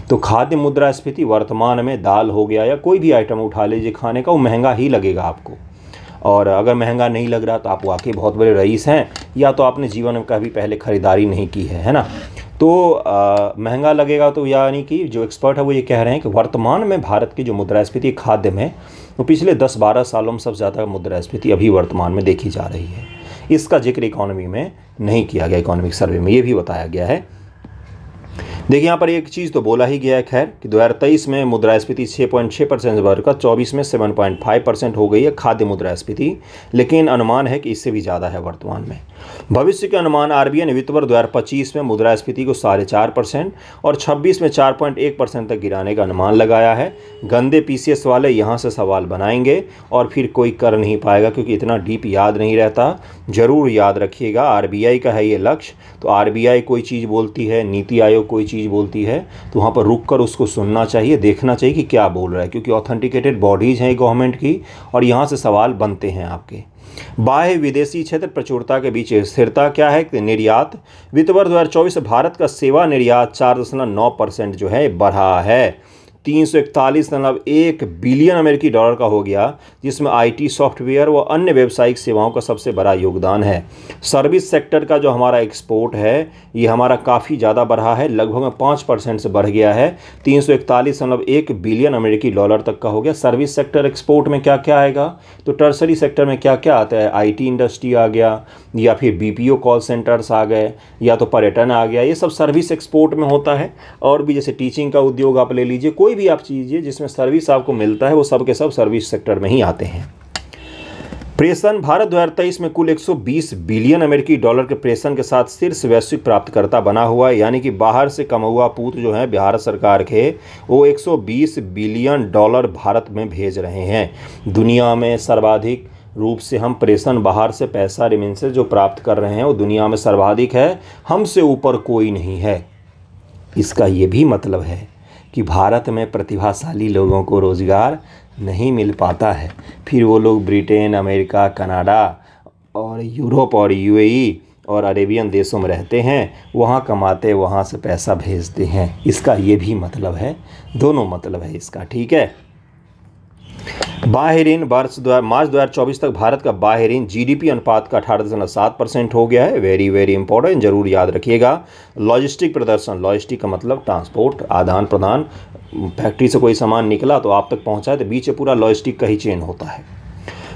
तो खाद्य मुद्रास्फीति वर्तमान में दाल हो गया या कोई भी आइटम उठा लीजिए खाने का, वो महँगा ही लगेगा आपको। और अगर महँगा नहीं लग रहा तो आप वाकई बहुत बड़े रईस हैं, या तो आपने जीवन में कभी पहले ख़रीदारी नहीं की है है ना? तो महँगा लगेगा तो यानी कि जो एक्सपर्ट है वो ये कह रहे हैं कि वर्तमान में भारत की जो मुद्रास्फीति खाद्य में, वो पिछले 10-12 सालों में सबसे ज़्यादा मुद्रास्फीति अभी वर्तमान में देखी जा रही है। इसका ज़िक्र इकोनॉमी में नहीं किया गया, इकोनॉमिक सर्वे में, ये भी बताया गया है। देखिए, यहाँ पर एक चीज़ तो बोला ही गया है, खैर, कि 2023 में मुद्रास्फीति 6.6 परसेंट से बढ़कर चौबीस में 7.5 परसेंट हो गई है खाद्य मुद्रास्फीति, लेकिन अनुमान है कि इससे भी ज़्यादा है वर्तमान में। भविष्य के अनुमान, आरबीआई ने वित्त वर्ष दो हज़ार पच्चीस में मुद्रास्फीति को साढ़े चार परसेंट और 26 में 4.1 परसेंट तक गिराने का अनुमान लगाया है। गंदे पीसीएस वाले यहाँ से सवाल बनाएँगे और फिर कोई कर नहीं पाएगा, क्योंकि इतना डीप याद नहीं रहता। ज़रूर याद रखिएगा, आरबीआई का है ये लक्ष्य तो आरबीआई कोई चीज़ बोलती है, नीति आयोग कोई चीज़ बोलती है तो वहाँ पर रुक कर उसको सुनना चाहिए, देखना चाहिए कि क्या बोल रहा है, क्योंकि ऑथेंटिकेटेड बॉडीज़ हैं गवर्नमेंट की, और यहाँ से सवाल बनते हैं आपके। बाह्य विदेशी क्षेत्र प्रचुरता के बीच स्थिरता क्या है? निर्यात। वित्त वर्ष दो हज़ार चौबीस भारत का सेवा निर्यात चार दशमलव नौ परसेंट जो है, बढ़ा है। तीन सौ इकतालीस दशमलव एक बिलियन अमेरिकी डॉलर का हो गया, जिसमें आईटी सॉफ्टवेयर व अन्य व्यावसायिक सेवाओं का सबसे बड़ा योगदान है। सर्विस सेक्टर का जो हमारा एक्सपोर्ट है, ये हमारा काफ़ी ज़्यादा बढ़ा है, लगभग में पाँच परसेंट से बढ़ गया है। तीन सौ इकतालीस दशमलव एक बिलियन अमेरिकी डॉलर तक का हो गया। सर्विस सेक्टर एक्सपोर्ट में क्या क्या आएगा? तो टर्सरी सेक्टर में क्या क्या आता है? आईटी इंडस्ट्री आ गया, या फिर बीपीओ कॉल सेंटर्स आ गए, या तो पर्यटन आ गया। ये सब सर्विस एक्सपोर्ट में होता है। और भी जैसे टीचिंग का उद्योग आप ले लीजिए, कोई भी आप चीज़िए जिसमें सर्विस आपको मिलता है, वो सब के सब सर्विस सेक्टर में ही आते हैं। प्रेषण, भारत 2023 में कुल 120 बिलियन अमेरिकी डॉलर के प्रेषण के साथ शीर्ष वैश्विक प्राप्तकर्ता बना हुआ है, यानी कि बाहर से कमा हुआ पूत जो है भारत सरकार के, वो 120 बिलियन डॉलर भारत में भेज रहे हैं। दुनिया में सर्वाधिक रूप से हम प्रेषण, बाहर से पैसा रिमिन जो प्राप्त कर रहे हैं, वो दुनिया में सर्वाधिक है, हमसे ऊपर कोई नहीं है। इसका ये भी मतलब है। कि भारत में प्रतिभाशाली लोगों को रोज़गार नहीं मिल पाता है। फिर वो लोग ब्रिटेन, अमेरिका, कनाडा और यूरोप और यूएई और अरेबियन देशों में रहते हैं। वहाँ कमाते, वहाँ से पैसा भेजते हैं। इसका ये भी मतलब है, दोनों मतलब है इसका, ठीक है? ऋण वर्ष मार्च 2024 तक भारत का ऋण जीडीपी अनुपात का अठारह दशमलव सात परसेंट हो गया है। वेरी वेरी इंपॉर्टेंट ज़रूर याद रखिएगा। लॉजिस्टिक प्रदर्शन। लॉजिस्टिक का मतलब ट्रांसपोर्ट आदान प्रदान। फैक्ट्री से कोई सामान निकला तो आप तक पहुँचा है तो बीच पूरा लॉजिस्टिक का ही चेन होता है।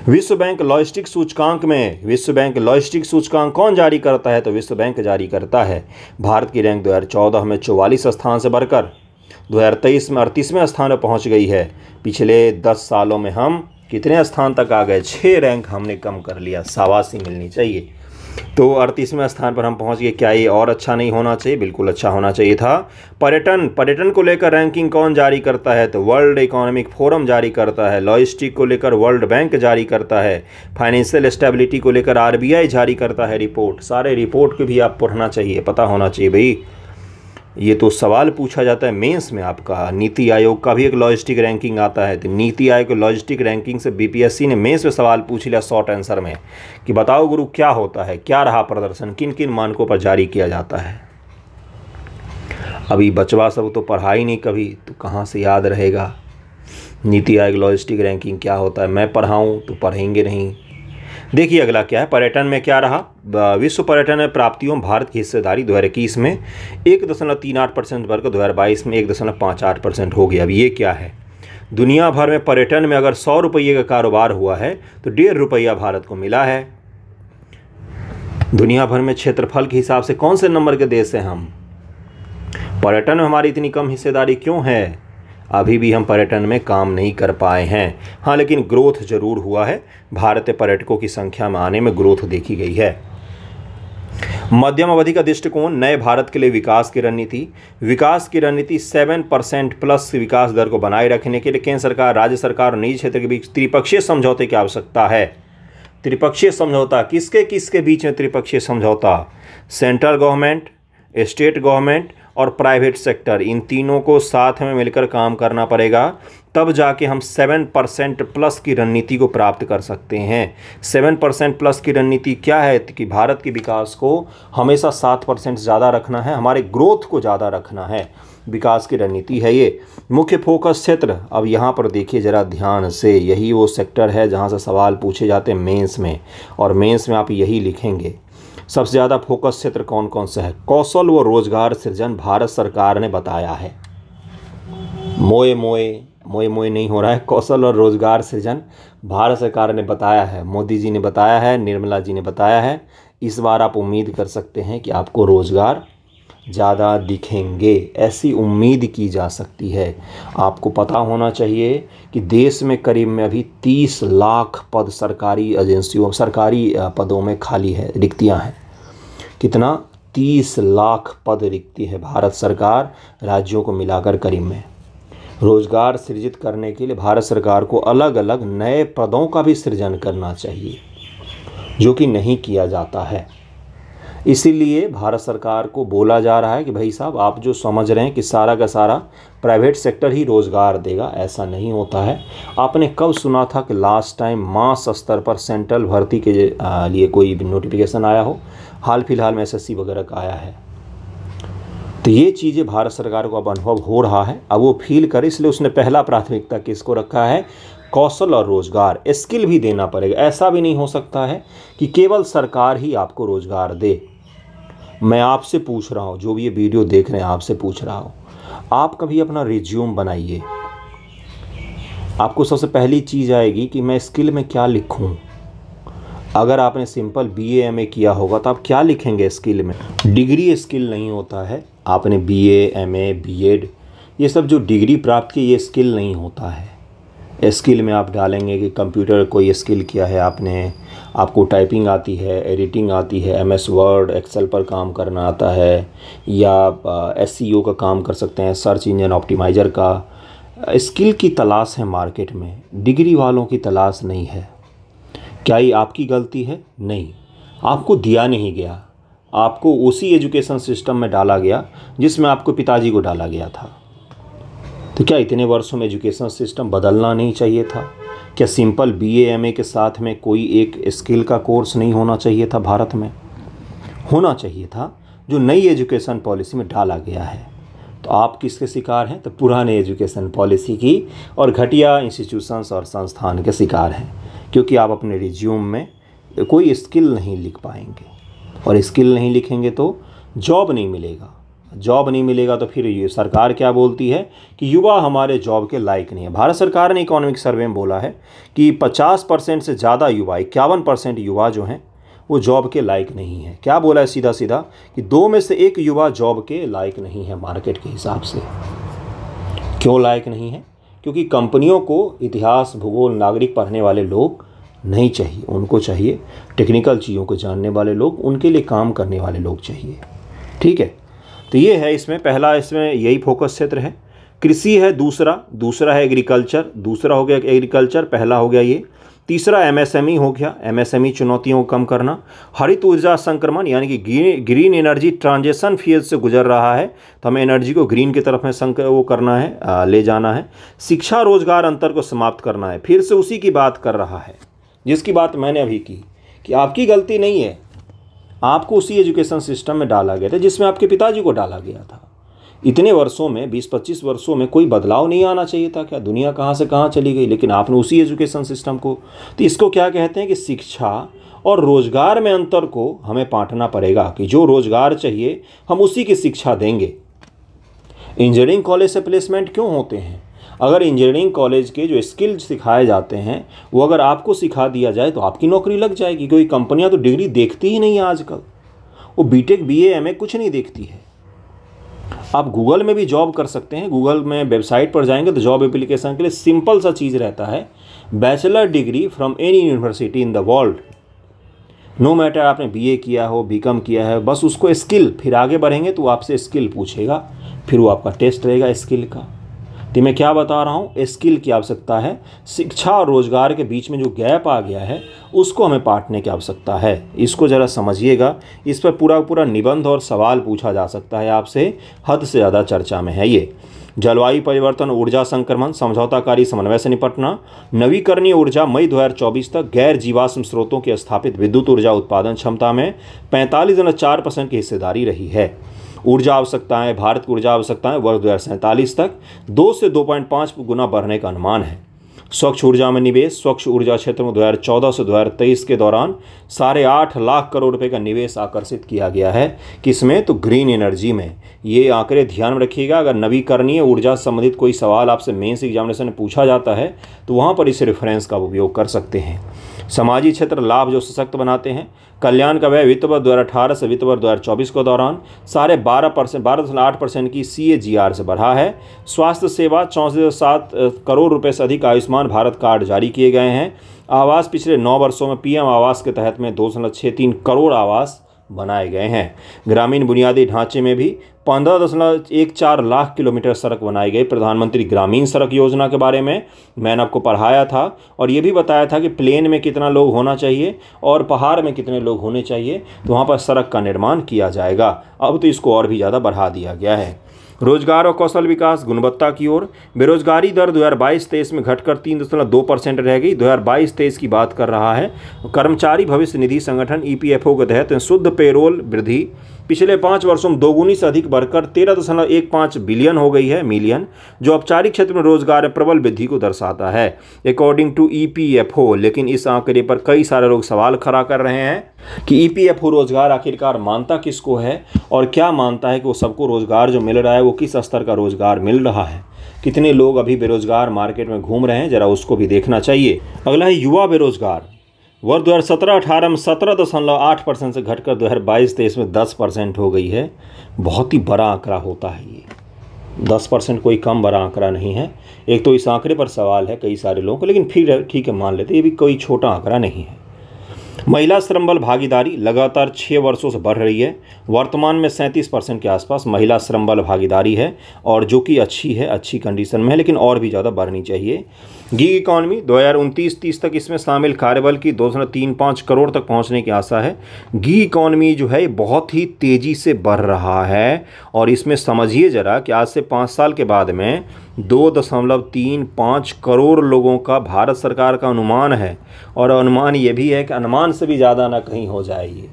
विश्व बैंक लॉजिस्टिक सूचकांक में। विश्व बैंक लॉजिस्टिक सूचकांक कौन जारी करता है? तो विश्व बैंक जारी करता है। भारत की रैंक दो हज़ार चौदह में चौवालीस स्थान से बढ़कर 2023 में अड़तीसवें स्थान पर पहुँच गई है। पिछले दस सालों में हम कितने स्थान तक आ गए? छः रैंक हमने कम कर लिया। शाबाशी मिलनी चाहिए। तो अड़तीसवें स्थान पर हम पहुँच गए। क्या ये और अच्छा नहीं होना चाहिए? बिल्कुल अच्छा होना चाहिए था। पर्यटन पर्यटन को लेकर रैंकिंग कौन जारी करता है? तो वर्ल्ड इकोनॉमिक फोरम जारी करता है। लॉजिस्टिक को लेकर वर्ल्ड बैंक जारी करता है। फाइनेंशियल स्टेबिलिटी को लेकर आरबीआई जारी करता है। रिपोर्ट, सारे रिपोर्ट को भी आप पढ़ना चाहिए, पता होना चाहिए भाई। ये तो सवाल पूछा जाता है मेंस में आपका। नीति आयोग का भी एक लॉजिस्टिक रैंकिंग आता है। तो नीति आयोग के लॉजिस्टिक रैंकिंग से बीपीएससी ने मेंस में सवाल पूछ लिया शॉर्ट आंसर में कि बताओ गुरु, क्या होता है? क्या रहा प्रदर्शन? किन किन मानकों पर जारी किया जाता है? अभी बचवा सब तो पढ़ा ही नहीं कभी तो कहाँ से याद रहेगा? नीति आयोग लॉजिस्टिक रैंकिंग क्या होता है? मैं पढ़ाऊँ तो पढ़ेंगे नहीं। देखिए अगला क्या है, पर्यटन में क्या रहा? विश्व पर्यटन प्राप्तियों भारत की हिस्सेदारी दो हज़ार इक्कीस में एक दशमलव तीन आठ परसेंट बढ़कर दो में एक दशमलव पाँच आठ परसेंट हो गया। अब ये क्या है? दुनिया भर में पर्यटन में अगर सौ रुपये का कारोबार हुआ है तो डेढ़ रुपया भारत को मिला है। दुनिया भर में क्षेत्रफल के हिसाब से कौन से नंबर के देश हैं हम? पर्यटन में हमारी इतनी कम हिस्सेदारी क्यों है? अभी भी हम पर्यटन में काम नहीं कर पाए हैं। हाँ लेकिन ग्रोथ ज़रूर हुआ है। भारतीय पर्यटकों की संख्या में आने में ग्रोथ देखी गई है। मध्यम अवधि का दृष्टिकोण नए भारत के लिए विकास की रणनीति। विकास की रणनीति सेवन परसेंट प्लस विकास दर को बनाए रखने के लिए केंद्र सरकार, राज्य सरकार और निजी क्षेत्र के बीच त्रिपक्षीय समझौते की आवश्यकता है। त्रिपक्षीय समझौता किसके किसके बीच में त्रिपक्षीय समझौता? सेंट्रल गवर्नमेंट, स्टेट गवर्नमेंट और प्राइवेट सेक्टर इन तीनों को साथ में मिलकर काम करना पड़ेगा, तब जाके हम सेवन परसेंट प्लस की रणनीति को प्राप्त कर सकते हैं। सेवन परसेंट प्लस की रणनीति क्या है? कि भारत के विकास को हमेशा सात परसेंट ज़्यादा रखना है, हमारे ग्रोथ को ज़्यादा रखना है। विकास की रणनीति है ये। मुख्य फोकस क्षेत्र, अब यहाँ पर देखिए ज़रा ध्यान से, यही वो सेक्टर है जहाँ से सवाल पूछे जाते हैं मेंस में। और मेंस में आप यही लिखेंगे। सबसे ज़्यादा फोकस क्षेत्र कौन कौन सा है? कौशल व रोज़गार सृजन भारत सरकार ने बताया है। मोए मोए मोए मोए नहीं हो रहा है। कौशल और रोज़गार सृजन भारत सरकार ने बताया है। मोदी जी ने बताया है, निर्मला जी ने बताया है। इस बार आप उम्मीद कर सकते हैं कि आपको रोज़गार ज़्यादा दिखेंगे। ऐसी उम्मीद की जा सकती है। आपको पता होना चाहिए कि देश में करीब में अभी तीस लाख पद सरकारी एजेंसियों, सरकारी पदों में खाली है, रिक्तियाँ हैं। कितना? तीस लाख पद रिक्ति है भारत सरकार राज्यों को मिलाकर करीब में। रोज़गार सृजित करने के लिए भारत सरकार को अलग अलग नए पदों का भी सृजन करना चाहिए, जो कि नहीं किया जाता है। इसीलिए भारत सरकार को बोला जा रहा है कि भाई साहब, आप जो समझ रहे हैं कि सारा का सारा प्राइवेट सेक्टर ही रोज़गार देगा, ऐसा नहीं होता है। आपने कब सुना था कि लास्ट टाइम मास स्तर पर सेंट्रल भर्ती के लिए कोई नोटिफिकेशन आया हो? हाल फ़िलहाल में एसएससी वगैरह का आया है। तो ये चीज़ें भारत सरकार को अब अनुभव हो रहा है। अब वो फील करे, इसलिए उसने पहला प्राथमिकता किसको रखा है? कौशल और रोज़गार। स्किल भी देना पड़ेगा। ऐसा भी नहीं हो सकता है कि केवल सरकार ही आपको रोज़गार दे। मैं आपसे पूछ रहा हूँ, जो भी ये वीडियो देख रहे हैं, आपसे पूछ रहा हूँ। आप कभी अपना रिज्यूम बनाइए। आपको सबसे पहली चीज़ आएगी कि मैं स्किल में क्या लिखूँ। अगर आपने सिंपल बी एम ए किया होगा तो आप क्या लिखेंगे स्किल में? डिग्री स्किल नहीं होता है। आपने B M A B Ed ये सब जो डिग्री प्राप्त की, ये स्किल नहीं होता है। स्किल में आप डालेंगे कि कंप्यूटर कोई स्किल किया है आपने। आपको टाइपिंग आती है एडिटिंग आती है एम एस वर्ड एक्सेल पर काम करना आता है, या एस सी ओ का काम कर सकते हैं सर्च इंजन ऑप्टिमाइज़र का। स्किल की तलाश है मार्केट में डिग्री वालों की तलाश नहीं है। क्या ये आपकी गलती है? नहीं। आपको दिया नहीं गया। आपको उसी एजुकेशन सिस्टम में डाला गया, जिसमें आपको पिताजी को डाला गया था। तो क्या इतने वर्षों में एजुकेशन सिस्टम बदलना नहीं चाहिए था? क्या सिंपल बी एम ए के साथ में कोई एक स्किल का कोर्स नहीं होना चाहिए था भारत में? होना चाहिए था, जो नई एजुकेशन पॉलिसी में डाला गया है। तो आप किसके शिकार हैं? तो पुराने एजुकेशन पॉलिसी की और घटिया इंस्टीट्यूशंस और संस्थान के शिकार हैं, क्योंकि आप अपने रिज्यूम में कोई स्किल नहीं लिख पाएँगे। और स्किल नहीं लिखेंगे तो जॉब नहीं मिलेगा। जॉब नहीं मिलेगा तो फिर ये सरकार क्या बोलती है कि युवा हमारे जॉब के लायक नहीं है। भारत सरकार ने इकोनॉमिक सर्वे में बोला है कि 50 परसेंट से ज़्यादा युवा, इक्यावन परसेंट युवा जो हैं, वो जॉब के लायक नहीं है। क्या बोला है सीधा सीधा कि दो में से एक युवा जॉब के लायक नहीं है मार्केट के हिसाब से? क्यों लायक नहीं है? क्योंकि कंपनियों को इतिहास, भूगोल, नागरिक पढ़ने वाले लोग नहीं चाहिए। उनको चाहिए टेक्निकल चीज़ों को जानने वाले लोग, उनके लिए काम करने वाले लोग चाहिए। ठीक है? तो ये है इसमें पहला इसमें यही फोकस क्षेत्र है। कृषि है दूसरा दूसरा है एग्रीकल्चर दूसरा हो गया एग्रीकल्चर पहला हो गया ये। तीसरा एमएसएमई हो गया एमएसएमई चुनौतियों को कम करना। हरित ऊर्जा संक्रमण यानी कि ग्रीन एनर्जी ट्रांजेक्शन फ़ेज़ से गुजर रहा है तो हमें एनर्जी को ग्रीन की तरफ़ में संक वो करना है आ, ले जाना है। शिक्षा रोज़गार अंतर को समाप्त करना है। फिर से उसी की बात कर रहा है जिसकी बात मैंने अभी की कि आपकी गलती नहीं है आपको उसी एजुकेशन सिस्टम में डाला गया था, जिसमें आपके पिताजी को डाला गया था। इतने वर्षों में 20-25 वर्षों में कोई बदलाव नहीं आना चाहिए था क्या? दुनिया कहाँ से कहाँ चली गई? लेकिन आपने उसी एजुकेशन सिस्टम को तो इसको क्या कहते हैं कि शिक्षा और रोज़गार में अंतर को हमें बांटना पड़ेगा कि जो रोज़गार चाहिए, हम उसी की शिक्षा देंगे। इंजीनियरिंग कॉलेज से प्लेसमेंट क्यों होते हैं? अगर इंजीनियरिंग कॉलेज के जो स्किल सिखाए जाते हैं, वो अगर आपको सिखा दिया जाए तो आपकी नौकरी लग जाएगी, क्योंकि कंपनियाँ तो डिग्री देखती ही नहीं आजकल। वो बीटेक बी ए कुछ नहीं देखती है। आप गूगल में भी जॉब कर सकते हैं। गूगल में वेबसाइट पर जाएँगे तो जॉब एप्लीकेशन के लिए सिंपल सा चीज़ रहता है bachelor degree from any university in the world no matter आपने बीए किया हो बीकॉम किया है, बस उसको स्किल फिर आगे बढ़ेंगे तो आपसे स्किल पूछेगा, फिर वो आपका टेस्ट रहेगा स्किल का। तो मैं क्या बता रहा हूँ? स्किल की आवश्यकता है। शिक्षा और रोज़गार के बीच में जो गैप आ गया है, उसको हमें पाटने की आवश्यकता है। इसको ज़रा समझिएगा। इस पर पूरा पूरा निबंध और सवाल पूछा जा सकता है। आपसे हद से ज़्यादा चर्चा में है ये। जलवायु परिवर्तन, ऊर्जा संक्रमण, समझौताकारी समन्वय से निपटना, नवीकरणीय ऊर्जा मई 2024 तक गैर जीवाश्म स्रोतों की स्थापित विद्युत ऊर्जा उत्पादन क्षमता में पैंतालीस परसेंट की हिस्सेदारी रही है। ऊर्जा आवश्यकताएँ, भारत की ऊर्जा आवश्यकताएँ वर्ष दो सैंतालीस तक दो से दो पॉइंट पाँच गुना बढ़ने का अनुमान है। स्वच्छ ऊर्जा में निवेश, स्वच्छ ऊर्जा क्षेत्र में 2014 से 2023 के दौरान साढ़े आठ लाख करोड़ रुपए का निवेश आकर्षित किया गया है किसमें तो ग्रीन एनर्जी में। ये आंकड़े ध्यान में रखिएगा, अगर नवीकरणीय ऊर्जा संबंधित कोई सवाल आपसे मेंस एग्जामिनेशन में पूछा जाता है तो वहाँ पर इस रेफरेंस का उपयोग कर सकते हैं। सामाजिक क्षेत्र लाभ जो सशक्त बनाते हैं। कल्याण का व्यय वित्त वर्ष दो हज़ार अठारह से वित्त वर्ष दो हज़ार चौबीस के दौरान साढ़े बारह परसेंट, बारह दशमलव आठ परसेंट की सी ए जी आर से बढ़ा है। स्वास्थ्य सेवा चौंसठ सात करोड़ रुपये से अधिक आयुष्मान भारत कार्ड जारी किए गए हैं। आवास पिछले नौ वर्षों में पीएम आवास के तहत में दो दशमलव छः तीन करोड़ आवास बनाए गए हैं। ग्रामीण बुनियादी ढांचे में भी पंद्रह दशमलव एक चार लाख किलोमीटर सड़क बनाई गई। प्रधानमंत्री ग्रामीण सड़क योजना के बारे में मैंने आपको पढ़ाया था और ये भी बताया था कि प्लेन में कितना लोग होना चाहिए और पहाड़ में कितने लोग होने चाहिए तो वहाँ पर सड़क का निर्माण किया जाएगा। अब तो इसको और भी ज़्यादा बढ़ा दिया गया है। रोज़गार और कौशल विकास, गुणवत्ता की ओर। बेरोजगारी दर दो हज़ार बाईस तेईस में घटकर तीन दशमलव दो परसेंट रह गई। दो हज़ार बाईस तेईस की बात कर रहा है, कर्मचारी भविष्य निधि संगठन ईपीएफओ के तहत शुद्ध पेरोल वृद्धि। पिछले पाँच वर्षों में दोगुनी से अधिक बढ़कर तेरह दशमलव एक पाँच बिलियन हो गई है मिलियन, जो औपचारिक क्षेत्र में रोज़गार में प्रबल वृद्धि को दर्शाता है। अकॉर्डिंग टू ईपीएफओ लेकिन इस आंकड़े पर कई सारे लोग सवाल खड़ा कर रहे हैं कि ईपीएफओ रोज़गार आखिरकार मानता किसको है और क्या मानता है कि वो सबको रोज़गार जो मिल रहा है वो किस स्तर का रोज़गार मिल रहा है। कितने लोग अभी बेरोजगार मार्केट में घूम रहे हैं, जरा उसको भी देखना चाहिए। अगला है युवा बेरोजगार। वर्ष दो हज़ार सत्रह, अठारह में सत्रह दशमलव आठ परसेंट से घटकर दो हज़ार बाईस, तेईस में दस परसेंट हो गई है। बहुत ही बड़ा आंकड़ा होता है ये। दस परसेंट कोई कम बड़ा आंकड़ा नहीं है। एक तो इस आंकड़े पर सवाल है कई सारे लोगों को, लेकिन फिर ठीक है, मान लेते ये भी कोई छोटा आंकड़ा नहीं है। महिला श्रम बल भागीदारी लगातार छः वर्षों से बढ़ रही है। वर्तमान में सैंतीस परसेंट के आसपास महिला श्रम बल भागीदारी है और जो कि अच्छी है, अच्छी कंडीशन में है, लेकिन और भी ज़्यादा बढ़नी चाहिए। गी इकॉनमी दो हज़ार उनतीस, तीस तक इसमें शामिल। कार्यबल की दो तीन पाँच करोड़ तक पहुँचने की आशा है। गी इकॉनमी जो है बहुत ही तेज़ी से बढ़ रहा है और इसमें समझिए ज़रा कि आज से पाँच साल के बाद में दो दशमलव तीन पाँच करोड़ लोगों का भारत सरकार का अनुमान है और अनुमान ये भी है कि अनुमान से भी ज़्यादा ना कहीं हो जाए ये।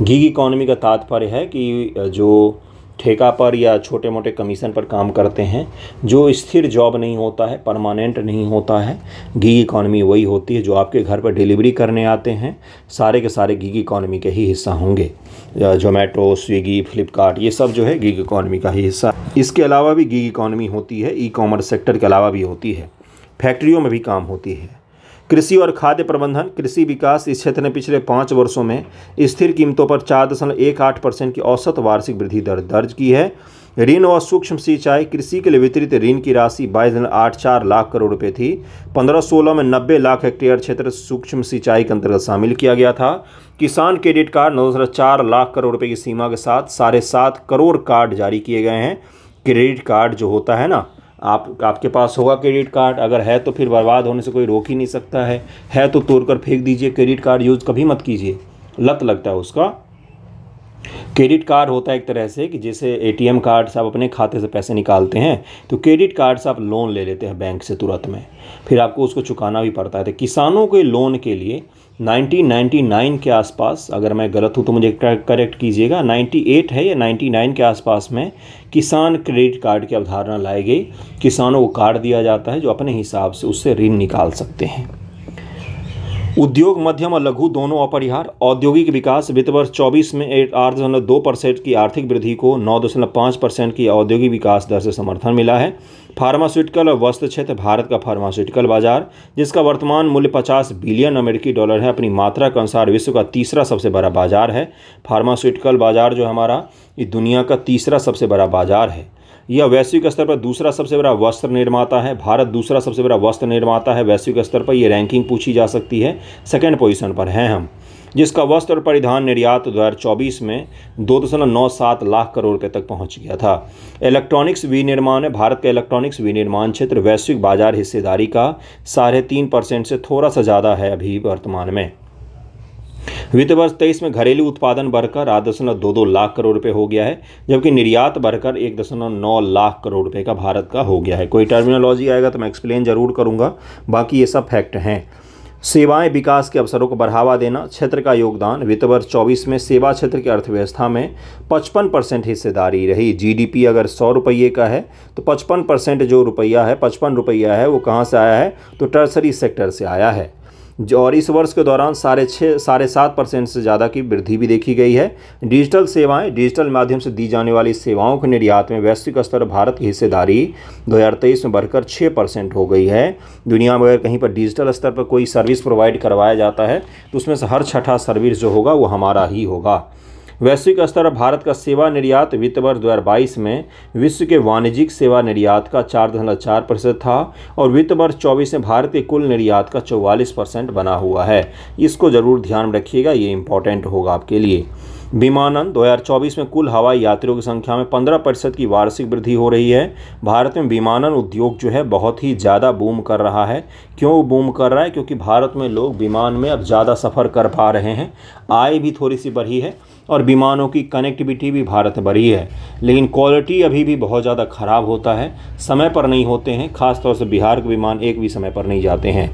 गीग इकॉनमी का तात्पर्य है कि जो ठेका पर या छोटे मोटे कमीशन पर काम करते हैं, जो स्थिर जॉब नहीं होता है, परमानेंट नहीं होता है। गीग इकॉनमी वही होती है, जो आपके घर पर डिलीवरी करने आते हैं। सारे के सारे गीग इकॉनमी के ही हिस्सा होंगे। जोमेटो स्विगी फ्लिपकार्ट ये सब जो है गीग इकॉनमी का ही हिस्सा। इसके अलावा भी गीग इकॉनमी होती है ई कॉमर्स सेक्टर के अलावा भी होती है। फैक्ट्रियों में भी काम होती है। कृषि और खाद्य प्रबंधन, कृषि विकास इस क्षेत्र ने पिछले पाँच वर्षों में स्थिर कीमतों पर चार दशमलव एक आठ परसेंट की औसत वार्षिक वृद्धि दर दर्ज की है। ऋण और सूक्ष्म सिंचाई कृषि के लिए वितरित ऋण की राशि बाईस दशमलव आठ चार लाख करोड़ रुपए थी। पंद्रह सोलह में नब्बे लाख हेक्टेयर क्षेत्र सूक्ष्म सिंचाई के अंतर्गत शामिल किया गया था। किसान क्रेडिट कार्ड नौ दशमलव चार लाख करोड़ रुपए की सीमा के साथ साढ़े सात करोड़ कार्ड जारी किए गए हैं। क्रेडिट कार्ड जो होता है ना आप, आपके पास होगा क्रेडिट कार्ड, अगर है तो फिर बर्बाद होने से कोई रोक ही नहीं सकता है। है तो तोड़ कर फेंक दीजिए, क्रेडिट कार्ड यूज़ कभी मत कीजिए। लत लगता है उसका। क्रेडिट कार्ड होता है एक तरह से कि जैसे एटीएम कार्ड से आप अपने खाते से पैसे निकालते हैं तो क्रेडिट कार्ड से आप लोन ले लेते हैं बैंक से तुरंत में। फिर आपको उसको चुकाना भी पड़ता है। तो किसानों के लोन के लिए 1999 के आसपास, अगर मैं गलत हूँ तो मुझे करेक्ट कीजिएगा 98 है या 99 के आसपास में किसान क्रेडिट कार्ड की अवधारणा लाई गई। किसानों को कार्ड दिया जाता है जो अपने हिसाब से उससे ऋण निकाल सकते हैं। उद्योग, मध्यम और लघु दोनों अपरिहार औद्योगिक विकास वित्त वर्ष चौबीस में आठ दशमलव दो परसेंट की आर्थिक वृद्धि को नौ दशमलव पाँच परसेंट की औद्योगिक विकास दर से समर्थन मिला है। फार्मास्यूटिकल और वस्त्र क्षेत्र, भारत का फार्मास्यूटिकल बाज़ार, जिसका वर्तमान मूल्य 50 बिलियन अमेरिकी डॉलर है, अपनी मात्रा के अनुसार विश्व का तीसरा सबसे बड़ा बाज़ार है। फार्मास्यूटिकल बाज़ार जो हमारा ये दुनिया का तीसरा सबसे बड़ा बाज़ार है। यह वैश्विक स्तर पर दूसरा सबसे बड़ा वस्त्र निर्माता है। भारत दूसरा सबसे बड़ा वस्त्र निर्माता है। वैश्विक स्तर पर यह रैंकिंग पूछी जा सकती है। सेकेंड पोजीशन पर हैं हम। जिसका वस्त्र और परिधान निर्यात 2024 में दो दशमलव नौ सात लाख करोड़ रुपए तक पहुँच गया था। इलेक्ट्रॉनिक्स विनिर्माण में भारत का इलेक्ट्रॉनिक्स विनिर्माण क्षेत्र वैश्विक बाज़ार हिस्सेदारी का साढ़े तीन परसेंट से थोड़ा सा ज़्यादा है अभी वर्तमान में। वित्त वर्ष तेईस में घरेलू उत्पादन बढ़कर आठ दशमलव दो दो लाख करोड़ रुपए हो गया है, जबकि निर्यात बढ़कर एक दशमलव नौ लाख करोड़ रुपए का भारत का हो गया है। कोई टर्मिनोलॉजी आएगा तो मैं एक्सप्लेन ज़रूर करूँगा। बाकी ये सब फैक्ट हैं। सेवाएँ विकास के अवसरों को बढ़ावा देना, क्षेत्र का योगदान, वित्त वर्ष चौबीस में सेवा क्षेत्र की अर्थव्यवस्था में पचपन परसेंट हिस्सेदारी रही। जीडीपी अगर सौ रुपये का है तो पचपन परसेंट जो रुपया है, पचपन रुपया है, वो कहाँ से आया है? तो टर्सरी सेक्टर से आया है। और इस वर्ष के दौरान साढ़े छः साढ़े सात परसेंट से ज़्यादा की वृद्धि भी देखी गई है। डिजिटल सेवाएँ, डिजिटल माध्यम से दी जाने वाली सेवाओं के निर्यात में वैश्विक स्तर भारत की हिस्सेदारी 2023 में बढ़कर छः परसेंट हो गई है। दुनिया में अगर कहीं पर डिजिटल स्तर पर कोई सर्विस प्रोवाइड करवाया जाता है तो उसमें से हर छठा सर्विस जो होगा, वो हमारा ही होगा। वैश्विक स्तर भारत का सेवा निर्यात वित्त वर्ष दो बाईस में विश्व के वाणिज्यिक सेवा निर्यात का चार दशमलव चार प्रतिशत था और वित्त वर्ष चौबीस में भारत के कुल निर्यात का चौवालीस परसेंट बना हुआ है। इसको ज़रूर ध्यान में रखिएगा, ये इंपॉर्टेंट होगा आपके लिए। विमानन 2024 में कुल हवाई यात्रियों की संख्या में 15 प्रतिशत की वार्षिक वृद्धि हो रही है। भारत में विमानन उद्योग जो है बहुत ही ज़्यादा बूम कर रहा है। क्यों बूम कर रहा है? क्योंकि भारत में लोग विमान में अब ज़्यादा सफ़र कर पा रहे हैं। आय भी थोड़ी सी बढ़ी है। और विमानों की कनेक्टिविटी भी भारत बढ़ी है। लेकिन क्वालिटी अभी भी बहुत ज़्यादा ख़राब होता है। समय पर नहीं होते हैं, खासतौर से बिहार के विमान एक भी समय पर नहीं जाते हैं।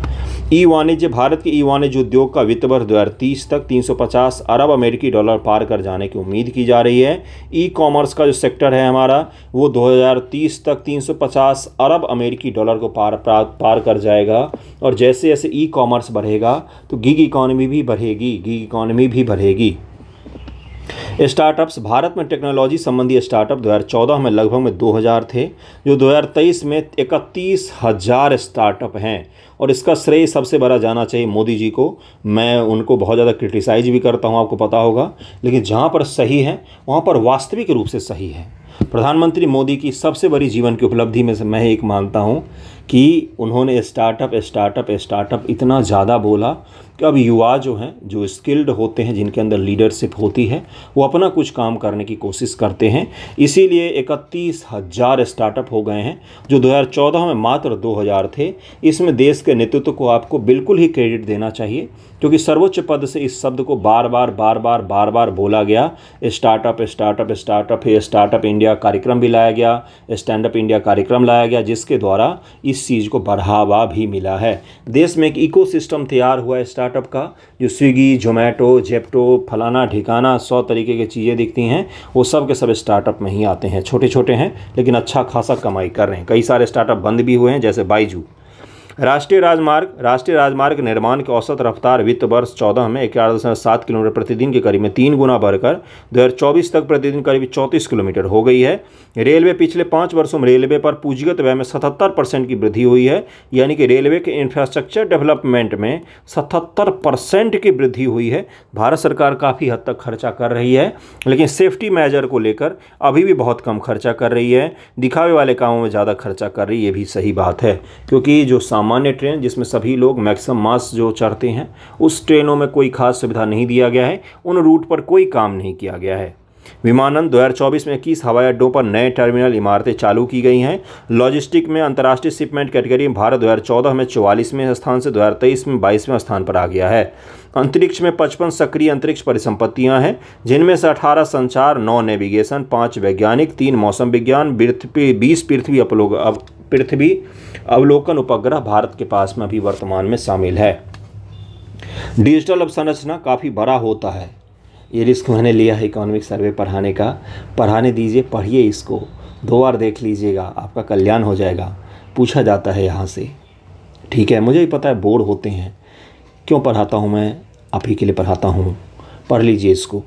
ई वाणिज्य, भारत के ई वाणिज्य उद्योग का वित्त वर्ष दो हज़ार तीस तक 350 अरब अमेरिकी डॉलर पार कर जाने की उम्मीद की जा रही है। ई कॉमर्स का जो सेक्टर है हमारा, वो 2030 तक 350 अरब अमेरिकी डॉलर को पार पार कर जाएगा। और जैसे जैसे ई कॉमर्स बढ़ेगा तो गिग इकॉनमी भी बढ़ेगी गिग इकॉनमी भी बढ़ेगी। स्टार्टअप्स भारत में टेक्नोलॉजी संबंधी स्टार्टअप 2014 में लगभग में 2000 थे, जो 2023 में इकतीस हज़ार स्टार्टअप हैं। और इसका श्रेय सबसे बड़ा जाना चाहिए मोदी जी को। मैं उनको बहुत ज़्यादा क्रिटिसाइज भी करता हूँ, आपको पता होगा। लेकिन जहाँ पर सही है, वहाँ पर वास्तविक रूप से सही है। प्रधानमंत्री मोदी की सबसे बड़ी जीवन की उपलब्धि में से मैं एक मानता हूँ कि उन्होंने स्टार्टअप स्टार्टअप स्टार्टअप इतना ज़्यादा बोला कि अब युवा जो हैं, जो स्किल्ड होते हैं, जिनके अंदर लीडरशिप होती है, वो अपना कुछ काम करने की कोशिश करते हैं। इसीलिए इकतीस हज़ार स्टार्टअप हो गए हैं, जो 2014 में मात्र 2000 थे। इसमें देश के नेतृत्व को आपको बिल्कुल ही क्रेडिट देना चाहिए, क्योंकि सर्वोच्च पद से इस शब्द को बार बार बार बार बार बार बोला गया। Startup startup startup startup India कार्यक्रम भी लाया गया स्टैंड अप इंडिया कार्यक्रम लाया गया, जिसके द्वारा इस चीज़ को बढ़ावा भी मिला है। देश में एक इकोसिस्टम तैयार हुआ है स्टार्टअप का, जो स्विगी जोमेटो जेप्टो फलाना ठिकाना सौ तरीके की चीज़ें दिखती हैं, वो सब के सब स्टार्टअप में ही आते हैं छोटे छोटे हैं, लेकिन अच्छा खासा कमाई कर रहे हैं। कई सारे स्टार्टअप बंद भी हुए हैं, जैसे बाईजू राष्ट्रीय राजमार्ग राष्ट्रीय राजमार्ग निर्माण की औसत रफ्तार वित्त वर्ष चौदह में ग्यारह दशमलव सात किलोमीटर प्रतिदिन के करीब में तीन गुना बढ़कर दो हज़ार चौबीस तक प्रतिदिन करीब चौंतीस किलोमीटर हो गई है। रेलवे पिछले पाँच वर्षों में रेलवे पर पूंजीगत व्यय में सतहत्तर परसेंट की वृद्धि हुई है, यानी कि रेलवे के इंफ्रास्ट्रक्चर डेवलपमेंट में सतहत्तर परसेंट की वृद्धि हुई है। भारत सरकार काफ़ी हद तक खर्चा कर रही है, लेकिन सेफ्टी मेजर को लेकर अभी भी बहुत कम खर्चा कर रही है। दिखावे वाले कामों में ज़्यादा खर्चा कर रही है ये भी सही बात है, क्योंकि जो सामान सामान्य ट्रेन, जिसमें सभी लोग मैक्सिमम मास जो चढ़ते हैं, उस ट्रेनों में कोई खास सुविधा नहीं दिया गया है। उन रूट पर कोई काम नहीं किया गया है। विमानन 2024 में इक्कीस हवाई अड्डों पर नए टर्मिनल इमारतें चालू की गई हैं। लॉजिस्टिक में अंतर्राष्ट्रीय शिपमेंट कैटेगरी में भारत 2014 में चौवालीसवें स्थान से 2023 में बाईसवें स्थान पर आ गया है। अंतरिक्ष में पचपन सक्रिय अंतरिक्ष परिसंपत्तियाँ हैं, जिनमें से अठारह संचार, नौ नेविगेशन पाँच वैज्ञानिक, तीन मौसम विज्ञान बीस पृथ्वी पृथ्वी अवलोकन उपग्रह भारत के पास में अभी वर्तमान में शामिल है। डिजिटल अवसंरचना काफ़ी बड़ा होता है। ये रिस्क मैंने लिया है इकोनॉमिक सर्वे पढ़ाने का। पढ़ाने दीजिए, पढ़िए इसको। दो बार देख लीजिएगा, आपका कल्याण हो जाएगा। पूछा जाता है यहाँ से। ठीक है, मुझे भी पता है बोर होते हैं। क्यों पढ़ाता हूँ मैं? आप ही के लिए पढ़ाता हूँ। पढ़ लीजिए इसको।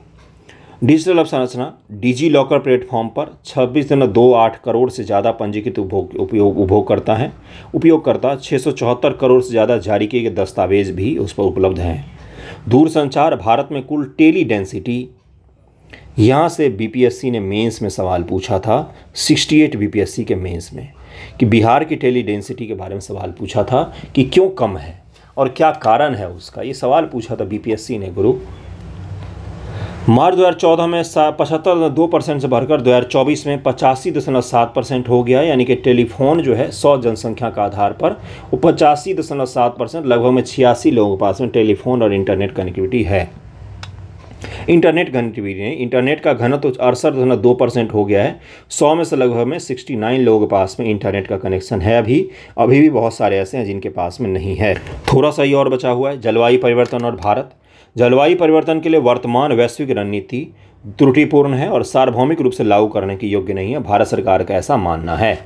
डिजिटल अवसंरचना डिजी लॉकर प्लेटफॉर्म पर छब्बीस दिन दो आठ करोड़ से ज़्यादा पंजीकृत उपभोग, उपयोग उपभोग करता है। उपयोगकर्ता छः सौ चौहत्तर करोड़ से ज़्यादा जारी किए गए दस्तावेज़ भी उस पर उपलब्ध हैं। दूरसंचार भारत में कुल टेली डेंसिटी, यहाँ से बीपीएससी ने मेंस में सवाल पूछा था 68 बीपीएससी के मेंस में, कि बिहार की टेली डेंसिटी के बारे में सवाल पूछा था कि क्यों कम है और क्या कारण है उसका? ये सवाल पूछा था बीपीएससी ने, गुरु। मार्च 2014 में पचहत्तर दो परसेंट से बढ़कर 2024 में पचासी दशमलव सात परसेंट हो गया यानी कि टेलीफोन जो है 100 जनसंख्या का आधार पर वो पचासी दशमलव सात परसेंट, लगभग में छियासी लोगों के पास में टेलीफोन और इंटरनेट कनेक्टिविटी है। इंटरनेट कनेक्टिविटी नहीं, इंटरनेट का घनत्व अड़सठ दशमलव दो परसेंट हो गया है। सौ में से लगभग में सिक्सटी नाइन लोगों के पास में इंटरनेट का कनेक्शन है अभी। अभी भी बहुत सारे ऐसे हैं जिनके पास में नहीं है। थोड़ा सा ही और बचा हुआ है, जलवायु परिवर्तन और भारत। जलवायु परिवर्तन के लिए वर्तमान वैश्विक रणनीति त्रुटिपूर्ण है और सार्वभौमिक रूप से लागू करने की योग्य नहीं है। भारत सरकार का ऐसा मानना है।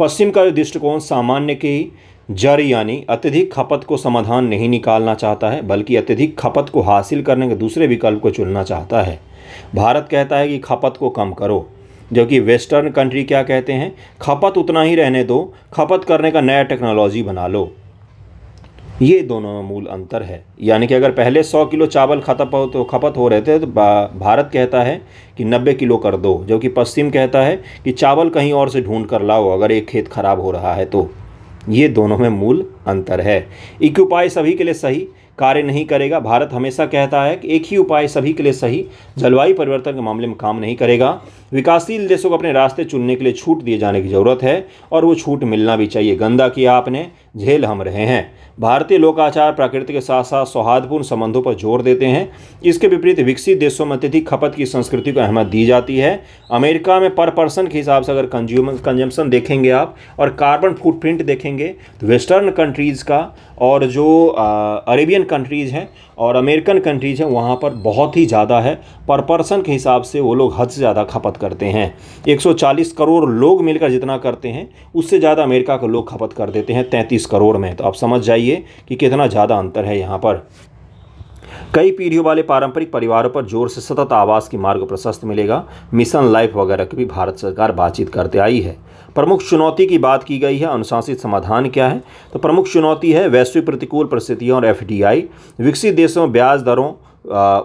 पश्चिम का दृष्टिकोण सामान्य की जड़ यानी अत्यधिक खपत को समाधान नहीं निकालना चाहता है, बल्कि अत्यधिक खपत को हासिल करने के दूसरे विकल्प को चुनना चाहता है। भारत कहता है कि खपत को कम करो, जबकि वेस्टर्न कंट्री क्या कहते हैं? खपत उतना ही रहने दो, खपत करने का नया टेक्नोलॉजी बना लो। ये दोनों में मूल अंतर है। यानी कि अगर पहले सौ किलो चावल खपत हो तो खपत हो रहे थे तो भारत कहता है कि नब्बे किलो कर दो जबकि पश्चिम कहता है कि चावल कहीं और से ढूंढ कर लाओ, अगर एक खेत खराब हो रहा है तो। ये दोनों में मूल अंतर है। एक उपाय सभी के लिए सही कार्य नहीं करेगा। भारत हमेशा कहता है कि एक ही उपाय सभी के लिए सही, जलवायु परिवर्तन के मामले में काम नहीं करेगा। विकासशील देशों को अपने रास्ते चुनने के लिए छूट दिए जाने की ज़रूरत है, और वो छूट मिलना भी चाहिए। गंदा किया आपने, झेल हम रहे हैं। भारतीय लोकाचार प्रकृति के साथ साथ सौहार्दपूर्ण संबंधों पर ज़ोर देते हैं। इसके विपरीत विकसित देशों में अत्यधिक खपत की संस्कृति को अहमियत दी जाती है। अमेरिका में पर पर्सन के हिसाब से अगर कंज्यूमर कंजम्पशन देखेंगे आप और कार्बन फुटप्रिंट देखेंगे तो वेस्टर्न कंट्रीज़ का और जो अरेबियन कंट्रीज़ हैं और अमेरिकन कंट्रीज़ हैं, वहाँ पर बहुत ही ज़्यादा है। पर पर्सन के हिसाब से वो लोग हद से ज़्यादा खपत करते हैं। 140 करोड़ लोग मिलकर जितना करते हैं, उससे ज़्यादा अमेरिका के लोग खपत कर देते हैं 33 करोड़ में। तो आप समझ जाइए कि कितना ज़्यादा अंतर है यहाँ पर। कई पीढ़ियों वाले पारंपरिक परिवारों पर ज़ोर से सतत आवास की मार्ग प्रशस्त मिलेगा। मिशन लाइफ वगैरह की भी भारत सरकार बातचीत करते आई है। प्रमुख चुनौती की बात की गई है, अनुशासित समाधान क्या है? तो प्रमुख चुनौती है वैश्विक प्रतिकूल परिस्थितियों और एफडीआई। विकसित देशों में ब्याज दरों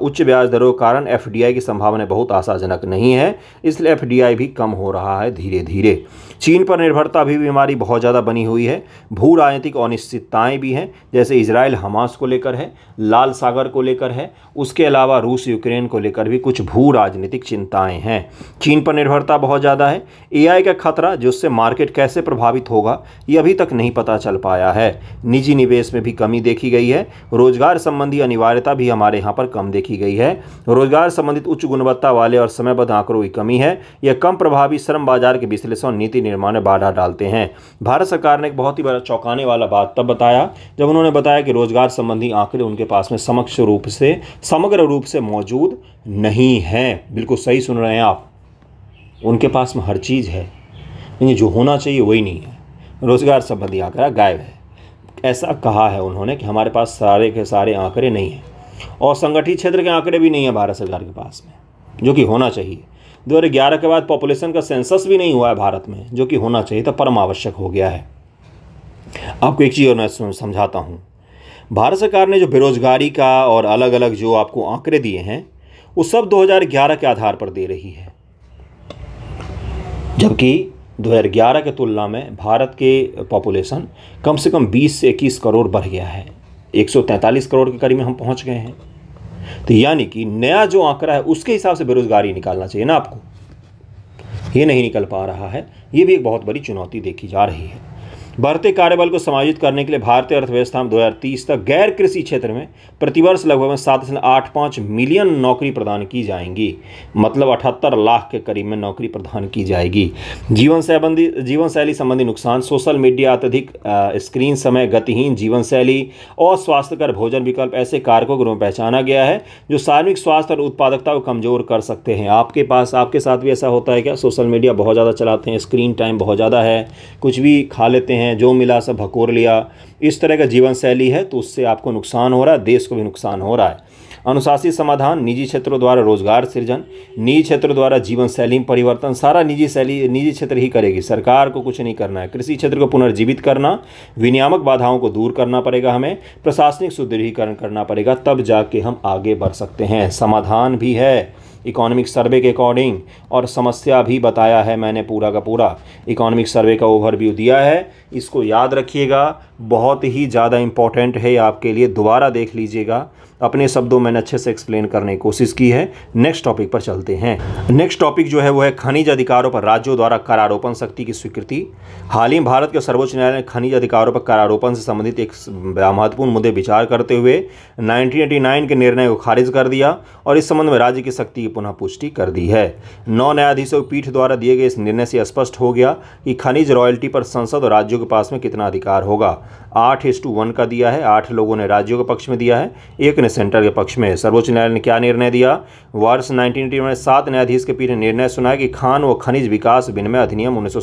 उच्च ब्याज दरों के कारण एफडीआई की संभावना बहुत आशाजनक नहीं है, इसलिए एफडीआई भी कम हो रहा है धीरे धीरे चीन पर निर्भरता भी बीमारी बहुत ज़्यादा बनी हुई है। भू राजनीतिक अनिश्चितताएँ भी हैं, जैसे इसराइल हमास को लेकर है, लाल सागर को लेकर है, उसके अलावा रूस यूक्रेन को लेकर भी कुछ भू राजनीतिक चिंताएँ हैं। चीन पर निर्भरता बहुत ज़्यादा है। एआई का खतरा जिससे मार्केट कैसे प्रभावित होगा, ये अभी तक नहीं पता चल पाया है। निजी निवेश में भी कमी देखी गई है। रोज़गार संबंधी अनिवार्यता भी हमारे यहाँ पर कम देखी गई है। रोज़गार संबंधित उच्च गुणवत्ता वाले और समयबद्ध आंकड़ों की कमी है। यह कम प्रभावी श्रम बाज़ार के विश्लेषण नीति निर्माण में बाधा डालते हैं। भारत सरकार ने एक बहुत ही बड़ा चौंकाने वाला बात तब बताया, जब उन्होंने बताया कि रोज़गार संबंधी आंकड़े उनके पास में समक्ष रूप से, समग्र रूप से मौजूद नहीं है। बिल्कुल सही सुन रहे हैं आप। उनके पास में हर चीज़ है। लेकिन जो होना चाहिए वही नहीं है। रोज़गार संबंधी आंकड़ा गायब है। ऐसा कहा है उन्होंने कि हमारे पास सारे के सारे आंकड़े नहीं हैं और संगठित क्षेत्र के आंकड़े भी नहीं है भारत सरकार के पास में, जो कि होना चाहिए। दो हज़ार ग्यारह के बाद पॉपुलेशन का सेंसस भी नहीं हुआ है भारत में, जो कि होना चाहिए था परम आवश्यक हो गया है। आपको एक चीज़ और मैं समझाता हूँ। भारत सरकार ने जो बेरोजगारी का और अलग अलग जो आपको आंकड़े दिए हैं, वो सब 2011 के आधार पर दे रही है। जबकि 2011 के तुलना में भारत के पॉपुलेशन कम से कम 20 से 21 करोड़ बढ़ गया है। 143 करोड़ के करीब हम पहुँच गए हैं। तो यानी कि नया जो आंकड़ा है, उसके हिसाब से बेरोजगारी निकालना चाहिए ना आपको। ये नहीं निकल पा रहा है। ये भी एक बहुत बड़ी चुनौती देखी जा रही है। बढ़ते कार्यबल को समायोजित करने के लिए भारतीय अर्थव्यवस्था में 2030 तक गैर कृषि क्षेत्र में प्रतिवर्ष लगभग सात दशमलव आठ पाँच मिलियन नौकरी प्रदान की जाएँगी। मतलब अठहत्तर लाख के करीब में नौकरी प्रदान की जाएगी। जीवन संबंधी जीवन शैली संबंधी नुकसान, सोशल मीडिया अत्यधिक स्क्रीन समय गतिहीन जीवन शैली और स्वास्थ्यकर भोजन विकल्प ऐसे कारकों के पहचाना गया है, जो सार्वजनिक स्वास्थ्य और उत्पादकता को कमज़ोर कर सकते हैं। आपके पास, आपके साथ भी ऐसा होता है क्या? सोशल मीडिया बहुत ज़्यादा चलाते हैं, स्क्रीन टाइम बहुत ज़्यादा है, कुछ भी खा लेते हैं जो मिला सब भकोर लिया। इस तरह का जीवन शैली है तो उससे आपको नुकसान हो रहा है, देश को भी नुकसान हो रहा है। अनुशासित समाधान, निजी क्षेत्रों द्वारा रोज़गार सृजन, निजी क्षेत्र द्वारा जीवन शैली में परिवर्तन, सारा निजी शैली, निजी क्षेत्र ही करेगी। सरकार को कुछ नहीं करना है। कृषि क्षेत्र को पुनर्जीवित करना, विनियामक बाधाओं को दूर करना पड़ेगा हमें, प्रशासनिक सुदृढ़ीकरण करना पड़ेगा, तब जाके हम आगे बढ़ सकते हैं। समाधान भी है, इकोनॉमिक सर्वे के अकॉर्डिंग, और समस्या भी बताया है मैंने पूरा का पूरा। इकोनॉमिक सर्वे का ओवरव्यू दिया है इसको याद रखिएगा। बहुत ही ज़्यादा इंपॉर्टेंट है आपके लिए। दोबारा देख लीजिएगा। अपने शब्दों में अच्छे से एक्सप्लेन करने की कोशिश की है। नेक्स्ट टॉपिक पर चलते हैं। नेक्स्ट टॉपिक जो है वो है खनिज अधिकारों पर, राज्यों द्वारा करारोपण शक्ति की स्वीकृति। हाल ही भारत के सर्वोच्च न्यायालय ने खनिज अधिकारों पर करारोपण से संबंधित एक महत्वपूर्ण मुद्दे विचार करते हुए 1989 के निर्णय को खारिज कर दिया और इस संबंध में राज्य की शक्ति की पुनः पुष्टि कर दी है। नौ न्यायाधीशों की पीठ द्वारा दिए गए इस निर्णय से स्पष्ट हो गया कि खनिज रॉयल्टी पर संसद और राज्यों के पास में कितना अधिकार होगा? आठ इस टू वन का दिया है, आठ लोगों ने राज्यों के पक्ष में दिया है, एक ने सेंटर के पक्ष में सर्वोच्च न्यायालय ने क्या निर्णय दिया? वर्ष नाइनटीन में सात न्यायाधीश के पीठ ने निर्णय सुना कि खान व खनिज विकास विनिमय अधिनियम उन्नीस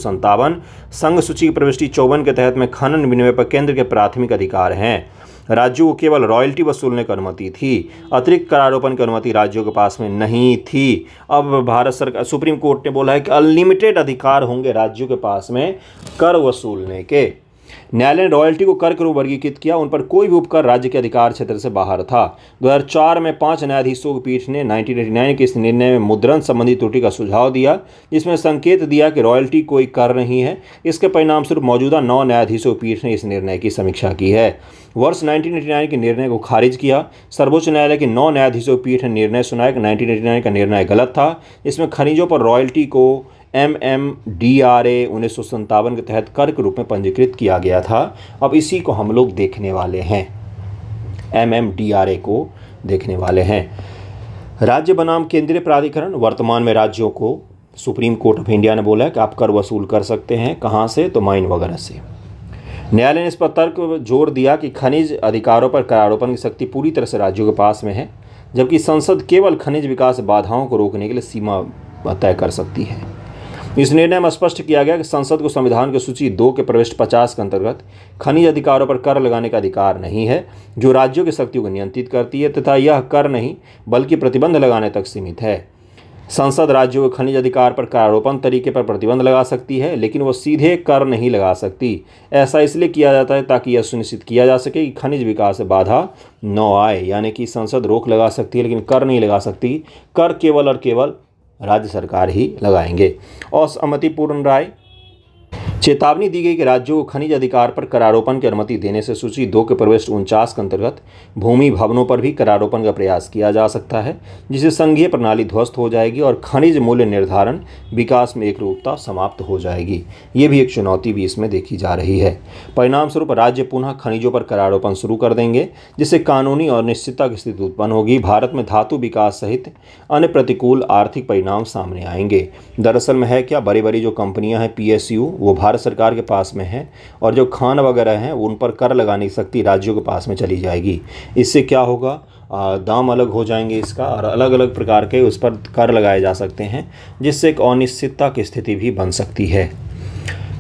संघ सूची की प्रविष्टि चौवन के तहत में खनन विनिमय पर केंद्र के प्राथमिक अधिकार हैं। राज्यों को केवल रॉयल्टी वसूलने की अनुमति थी, अतिरिक्त करारोपण की अनुमति राज्यों के पास में नहीं थी। अब भारत सरकार, सुप्रीम कोर्ट ने बोला है कि अनलिमिटेड अधिकार होंगे राज्यों के पास में कर वसूलने के। न्यायालय ने रॉयल्टी को कर के रूप वर्गीकृत किया, उन पर कोई भी उपकर राज्य के अधिकार क्षेत्र से बाहर था। 2004 में पाँच न्यायाधीशों की पीठ ने 1989 के इस निर्णय में मुद्रण संबंधी त्रुटि का सुझाव दिया, जिसमें संकेत दिया कि रॉयल्टी कोई कर नहीं है। इसके परिणाम स्वरूप मौजूदा नौ न्यायाधीशों की पीठ ने इस निर्णय की समीक्षा की है। वर्ष 1989 के निर्णय को खारिज किया। सर्वोच्च न्यायालय के नौ न्यायाधीशों की पीठ ने निर्णय सुनाया कि 1989 का निर्णय गलत था। इसमें खनिजों पर रॉयल्टी को M M D R A उन्नीस के तहत कर के रूप में पंजीकृत किया गया था। अब इसी को हम लोग देखने वाले हैं। M M D R A को देखने वाले हैं। राज्य बनाम केंद्रीय प्राधिकरण, वर्तमान में राज्यों को सुप्रीम कोर्ट ऑफ़ इंडिया ने बोला है कि आप कर वसूल कर सकते हैं, कहाँ से? तो माइन वगैरह से। न्यायालय ने इस पर तर्क ज़ोर दिया कि खनिज अधिकारों पर करारोपण की शक्ति पूरी तरह से राज्यों के पास में है, जबकि संसद केवल खनिज विकास बाधाओं को रोकने के लिए सीमा तय कर सकती है। इस निर्णय में स्पष्ट किया गया कि संसद को संविधान की सूची दो के प्रविष्ट पचास के अंतर्गत खनिज अधिकारों पर कर लगाने का अधिकार नहीं है, जो राज्यों की शक्तियों को नियंत्रित करती है तथा यह कर नहीं, बल्कि प्रतिबंध लगाने तक सीमित है। संसद राज्यों के खनिज अधिकार पर करारोपण तरीके पर प्रतिबंध लगा सकती है, लेकिन वह सीधे कर नहीं लगा सकती। ऐसा इसलिए किया जाता है ताकि यह सुनिश्चित किया जा सके कि खनिज विकास में बाधा न आए, यानी कि संसद रोक लगा सकती है, लेकिन कर नहीं लगा सकती। कर केवल और केवल राज्य सरकार ही लगाएँगे। असहमतिपूर्ण राय चेतावनी दी गई कि राज्यों को खनिज अधिकार पर करारोपण की अनुमति देने से सूची दो के प्रवेश उनचास के अंतर्गत भूमि भवनों पर भी करारोपण का प्रयास किया जा सकता है जिससे संघीय प्रणाली ध्वस्त हो जाएगी और खनिज मूल्य निर्धारण विकास में एक रूपता समाप्त हो जाएगी। ये भी एक चुनौती भी इसमें देखी जा रही है। परिणाम स्वरूप राज्य पुनः खनिजों पर करारोपण शुरू कर देंगे, जिससे कानूनी और निश्चितता की स्थिति उत्पन्न होगी। भारत में धातु विकास सहित अन्य प्रतिकूल आर्थिक परिणाम सामने आएँगे। दरअसल में है क्या? बड़ी बड़ी जो कंपनियाँ हैं पी वो भारत भारत सरकार के पास में है और जो खान वगैरह हैं, उन पर कर लगाने की शक्ति राज्यों के पास में चली जाएगी। इससे क्या होगा? दाम अलग हो जाएँगे इसका और अलग अलग प्रकार के उस पर कर लगाए जा सकते हैं, जिससे एक अनिश्चितता की स्थिति भी बन सकती है।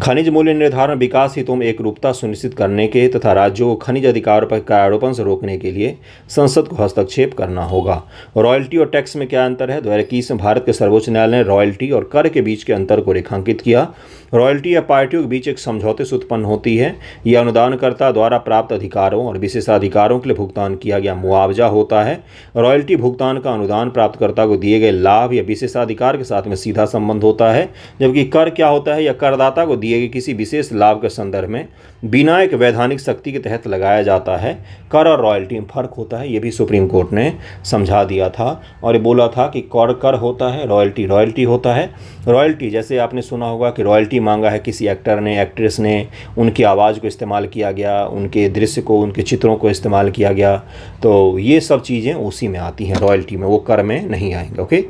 खनिज मूल्य निर्धारण विकास हितों में एक रूपता सुनिश्चित करने के तथा राज्यों को खनिज अधिकारों पर करारोपण से रोकने के लिए संसद को हस्तक्षेप करना होगा। रॉयल्टी और टैक्स में क्या अंतर है? दो हज़ार इक्कीस में भारत के सर्वोच्च न्यायालय ने रॉयल्टी और कर के बीच के अंतर को रेखांकित किया। रॉयल्टी या पार्टियों के बीच एक समझौते से उत्पन्न होती है। यह अनुदानकर्ता द्वारा प्राप्त अधिकारों और विशेषाधिकारों के लिए भुगतान किया गया मुआवजा होता है। रॉयल्टी भुगतान का अनुदान प्राप्तकर्ता को दिए गए लाभ या विशेषाधिकार के साथ में सीधा संबंध होता है, जबकि कर क्या होता है या करदाता को दिए गए किसी विशेष लाभ के संदर्भ में बिना एक वैधानिक शक्ति के तहत लगाया जाता है। कर और रॉयल्टी में फ़र्क होता है ये भी सुप्रीम कोर्ट ने समझा दिया था और ये बोला था कि कर कर होता है, रॉयल्टी रॉयल्टी होता है। रॉयल्टी, जैसे आपने सुना होगा कि रॉयल्टी मांगा है, किसी एक्टर ने एक्ट्रेस ने, उनकी आवाज़ को इस्तेमाल किया गया, उनके दृश्य को, उनके चित्रों को इस्तेमाल किया गया। तो ये सब चीज़ें उसी में आती हैं रॉयल्टी में, वो कर में नहीं आएँगे ओके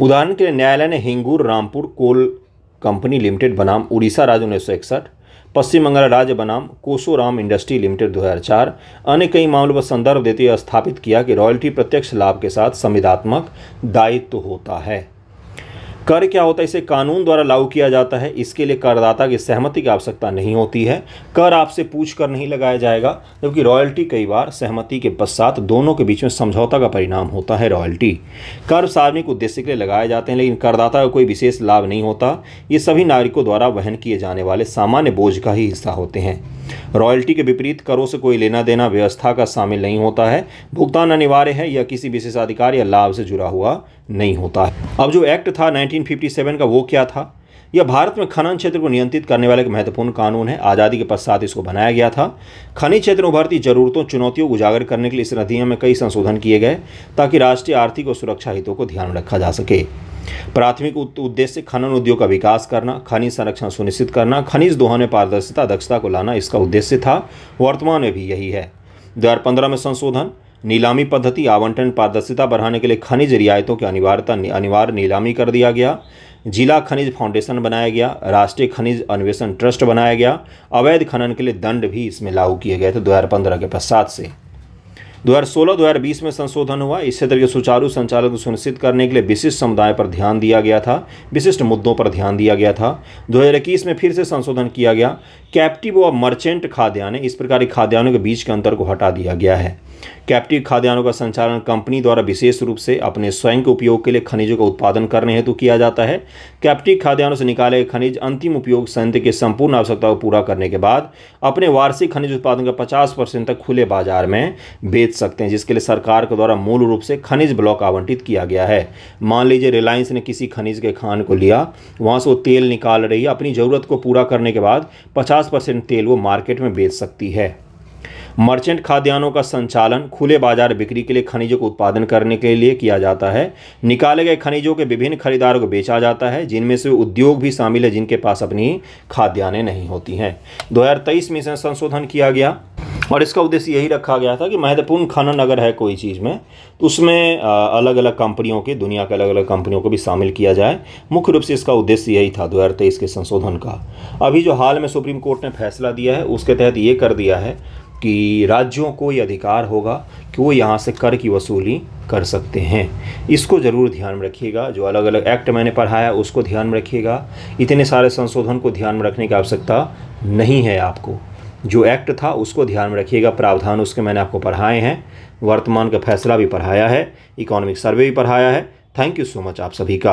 उदाहरण के लिए न्यायालय ने हिंगूर, रामपुर, कोल कंपनी लिमिटेड बनाम, उड़ीसा राज्य उन्नीस पश्चिम बंगाल राज्य बनाम, कोसोराम इंडस्ट्री लिमिटेड 2004 अन्य कई मामलों पर संदर्भ देते हुए स्थापित किया कि रॉयल्टी प्रत्यक्ष लाभ के साथ संविधात्मक दायित्व तो होता है। कर क्या होता है? इसे कानून द्वारा लागू किया जाता है। इसके लिए करदाता की सहमति की आवश्यकता नहीं होती है। कर आपसे पूछ कर नहीं लगाया जाएगा, जबकि रॉयल्टी कई बार सहमति के पश्चात दोनों के बीच में समझौता का परिणाम होता है रॉयल्टी। कर सार्वजनिक उद्देश्य के लिए लगाए जाते हैं, लेकिन करदाता का कोई विशेष लाभ नहीं होता। ये सभी नागरिकों द्वारा वहन किए जाने वाले सामान्य बोझ का ही हिस्सा होते हैं। रॉयल्टी के विपरीत करों से कोई लेना देना व्यवस्था का शामिल नहीं होता है। भुगतान अनिवार्य है या किसी विशेषाधिकार या लाभ से जुड़ा हुआ नहीं होता। अब जो एक्ट था 1957 का वो क्या था? यह भारत में खनन क्षेत्र को नियंत्रित करने वाला एक महत्वपूर्ण कानून है। आज़ादी के पश्चात इसको बनाया गया था। खनिज क्षेत्र में उभरती जरूरतों, चुनौतियों को उजागर करने के लिए इस अधिनियम में कई संशोधन किए गए, ताकि राष्ट्रीय आर्थिक और सुरक्षा हितों को ध्यान में रखा जा सके। प्राथमिक उद्देश्य खनन उद्योग का विकास करना, खनिज संरक्षण सुनिश्चित करना, खनिज दोहन में पारदर्शिता, दक्षता को लाना, इसका उद्देश्य था। वर्तमान में भी यही है। दो हज़ार पंद्रह में संशोधन नीलामी पद्धति आवंटन पारदर्शिता बढ़ाने के लिए खनिज रियायतों की अनिवार्यता अनिवार्य नीलामी कर दिया गया। जिला खनिज फाउंडेशन बनाया गया। राष्ट्रीय खनिज अन्वेषण ट्रस्ट बनाया गया। अवैध खनन के लिए दंड भी इसमें लागू किए गए थे 2015 के पश्चात से। 2016-2020 में संशोधन हुआ। इस क्षेत्र के सुचारू संचालन को सुनिश्चित करने के लिए विशिष्ट समुदाय पर ध्यान दिया गया था। विशिष्ट मुद्दों पर ध्यान दिया गया था। 2021 में फिर से संशोधन किया गया। कैप्टिव और मर्चेंट खाद्यान्न, इस प्रकार के खाद्यान्नों के बीच के अंतर को हटा दिया गया है। कैप्टिव खाद्यान्नों का संचालन कंपनी द्वारा विशेष रूप से अपने स्वयं के उपयोग के लिए खनिजों का उत्पादन करने हेतु किया जाता है। कैप्टिव खाद्यान्नों से निकाले गए खनिज अंतिम उपयोग संयंत्र के संपूर्ण आवश्यकता को पूरा करने के बाद अपने वार्षिक खनिज उत्पादन का पचास परसेंट तक खुले बाज़ार में बेच सकते हैं, जिसके लिए सरकार के द्वारा मूल रूप से खनिज ब्लॉक आवंटित किया गया है। मान लीजिए रिलायंस ने किसी खनिज के खान को लिया, वहाँ से वो तेल निकाल रही है, अपनी ज़रूरत को पूरा करने के बाद पचास परसेंट तेल वो मार्केट में बेच सकती है। मर्चेंट खाद्यान्नों का संचालन खुले बाज़ार बिक्री के लिए खनिजों को उत्पादन करने के लिए किया जाता है। निकाले गए खनिजों के विभिन्न खरीदारों को बेचा जाता है, जिनमें से उद्योग भी शामिल है, जिनके पास अपनी खाद्यान्नें नहीं होती हैं। 2023 में इसे संशोधन किया गया और इसका उद्देश्य यही रखा गया था कि महत्वपूर्ण खनन अगर है कोई चीज़ में तो उसमें अलग अलग कंपनियों के, दुनिया के अलग अलग कंपनियों को भी शामिल किया जाए। मुख्य रूप से इसका उद्देश्य यही था दो हज़ार तेईस के संशोधन का। अभी जो हाल में सुप्रीम कोर्ट ने फैसला दिया है, उसके तहत ये कर दिया है कि राज्यों को ये अधिकार होगा कि वो यहाँ से कर की वसूली कर सकते हैं। इसको ज़रूर ध्यान में रखिएगा। जो अलग अलग एक्ट मैंने पढ़ाया, उसको ध्यान में रखिएगा। इतने सारे संशोधन को ध्यान में रखने की आवश्यकता नहीं है आपको। जो एक्ट था, उसको ध्यान में रखिएगा। प्रावधान उसके मैंने आपको पढ़ाए हैं। वर्तमान का फैसला भी पढ़ाया है। इकोनॉमिक सर्वे भी पढ़ाया है। थैंक यू सो मच आप सभी का।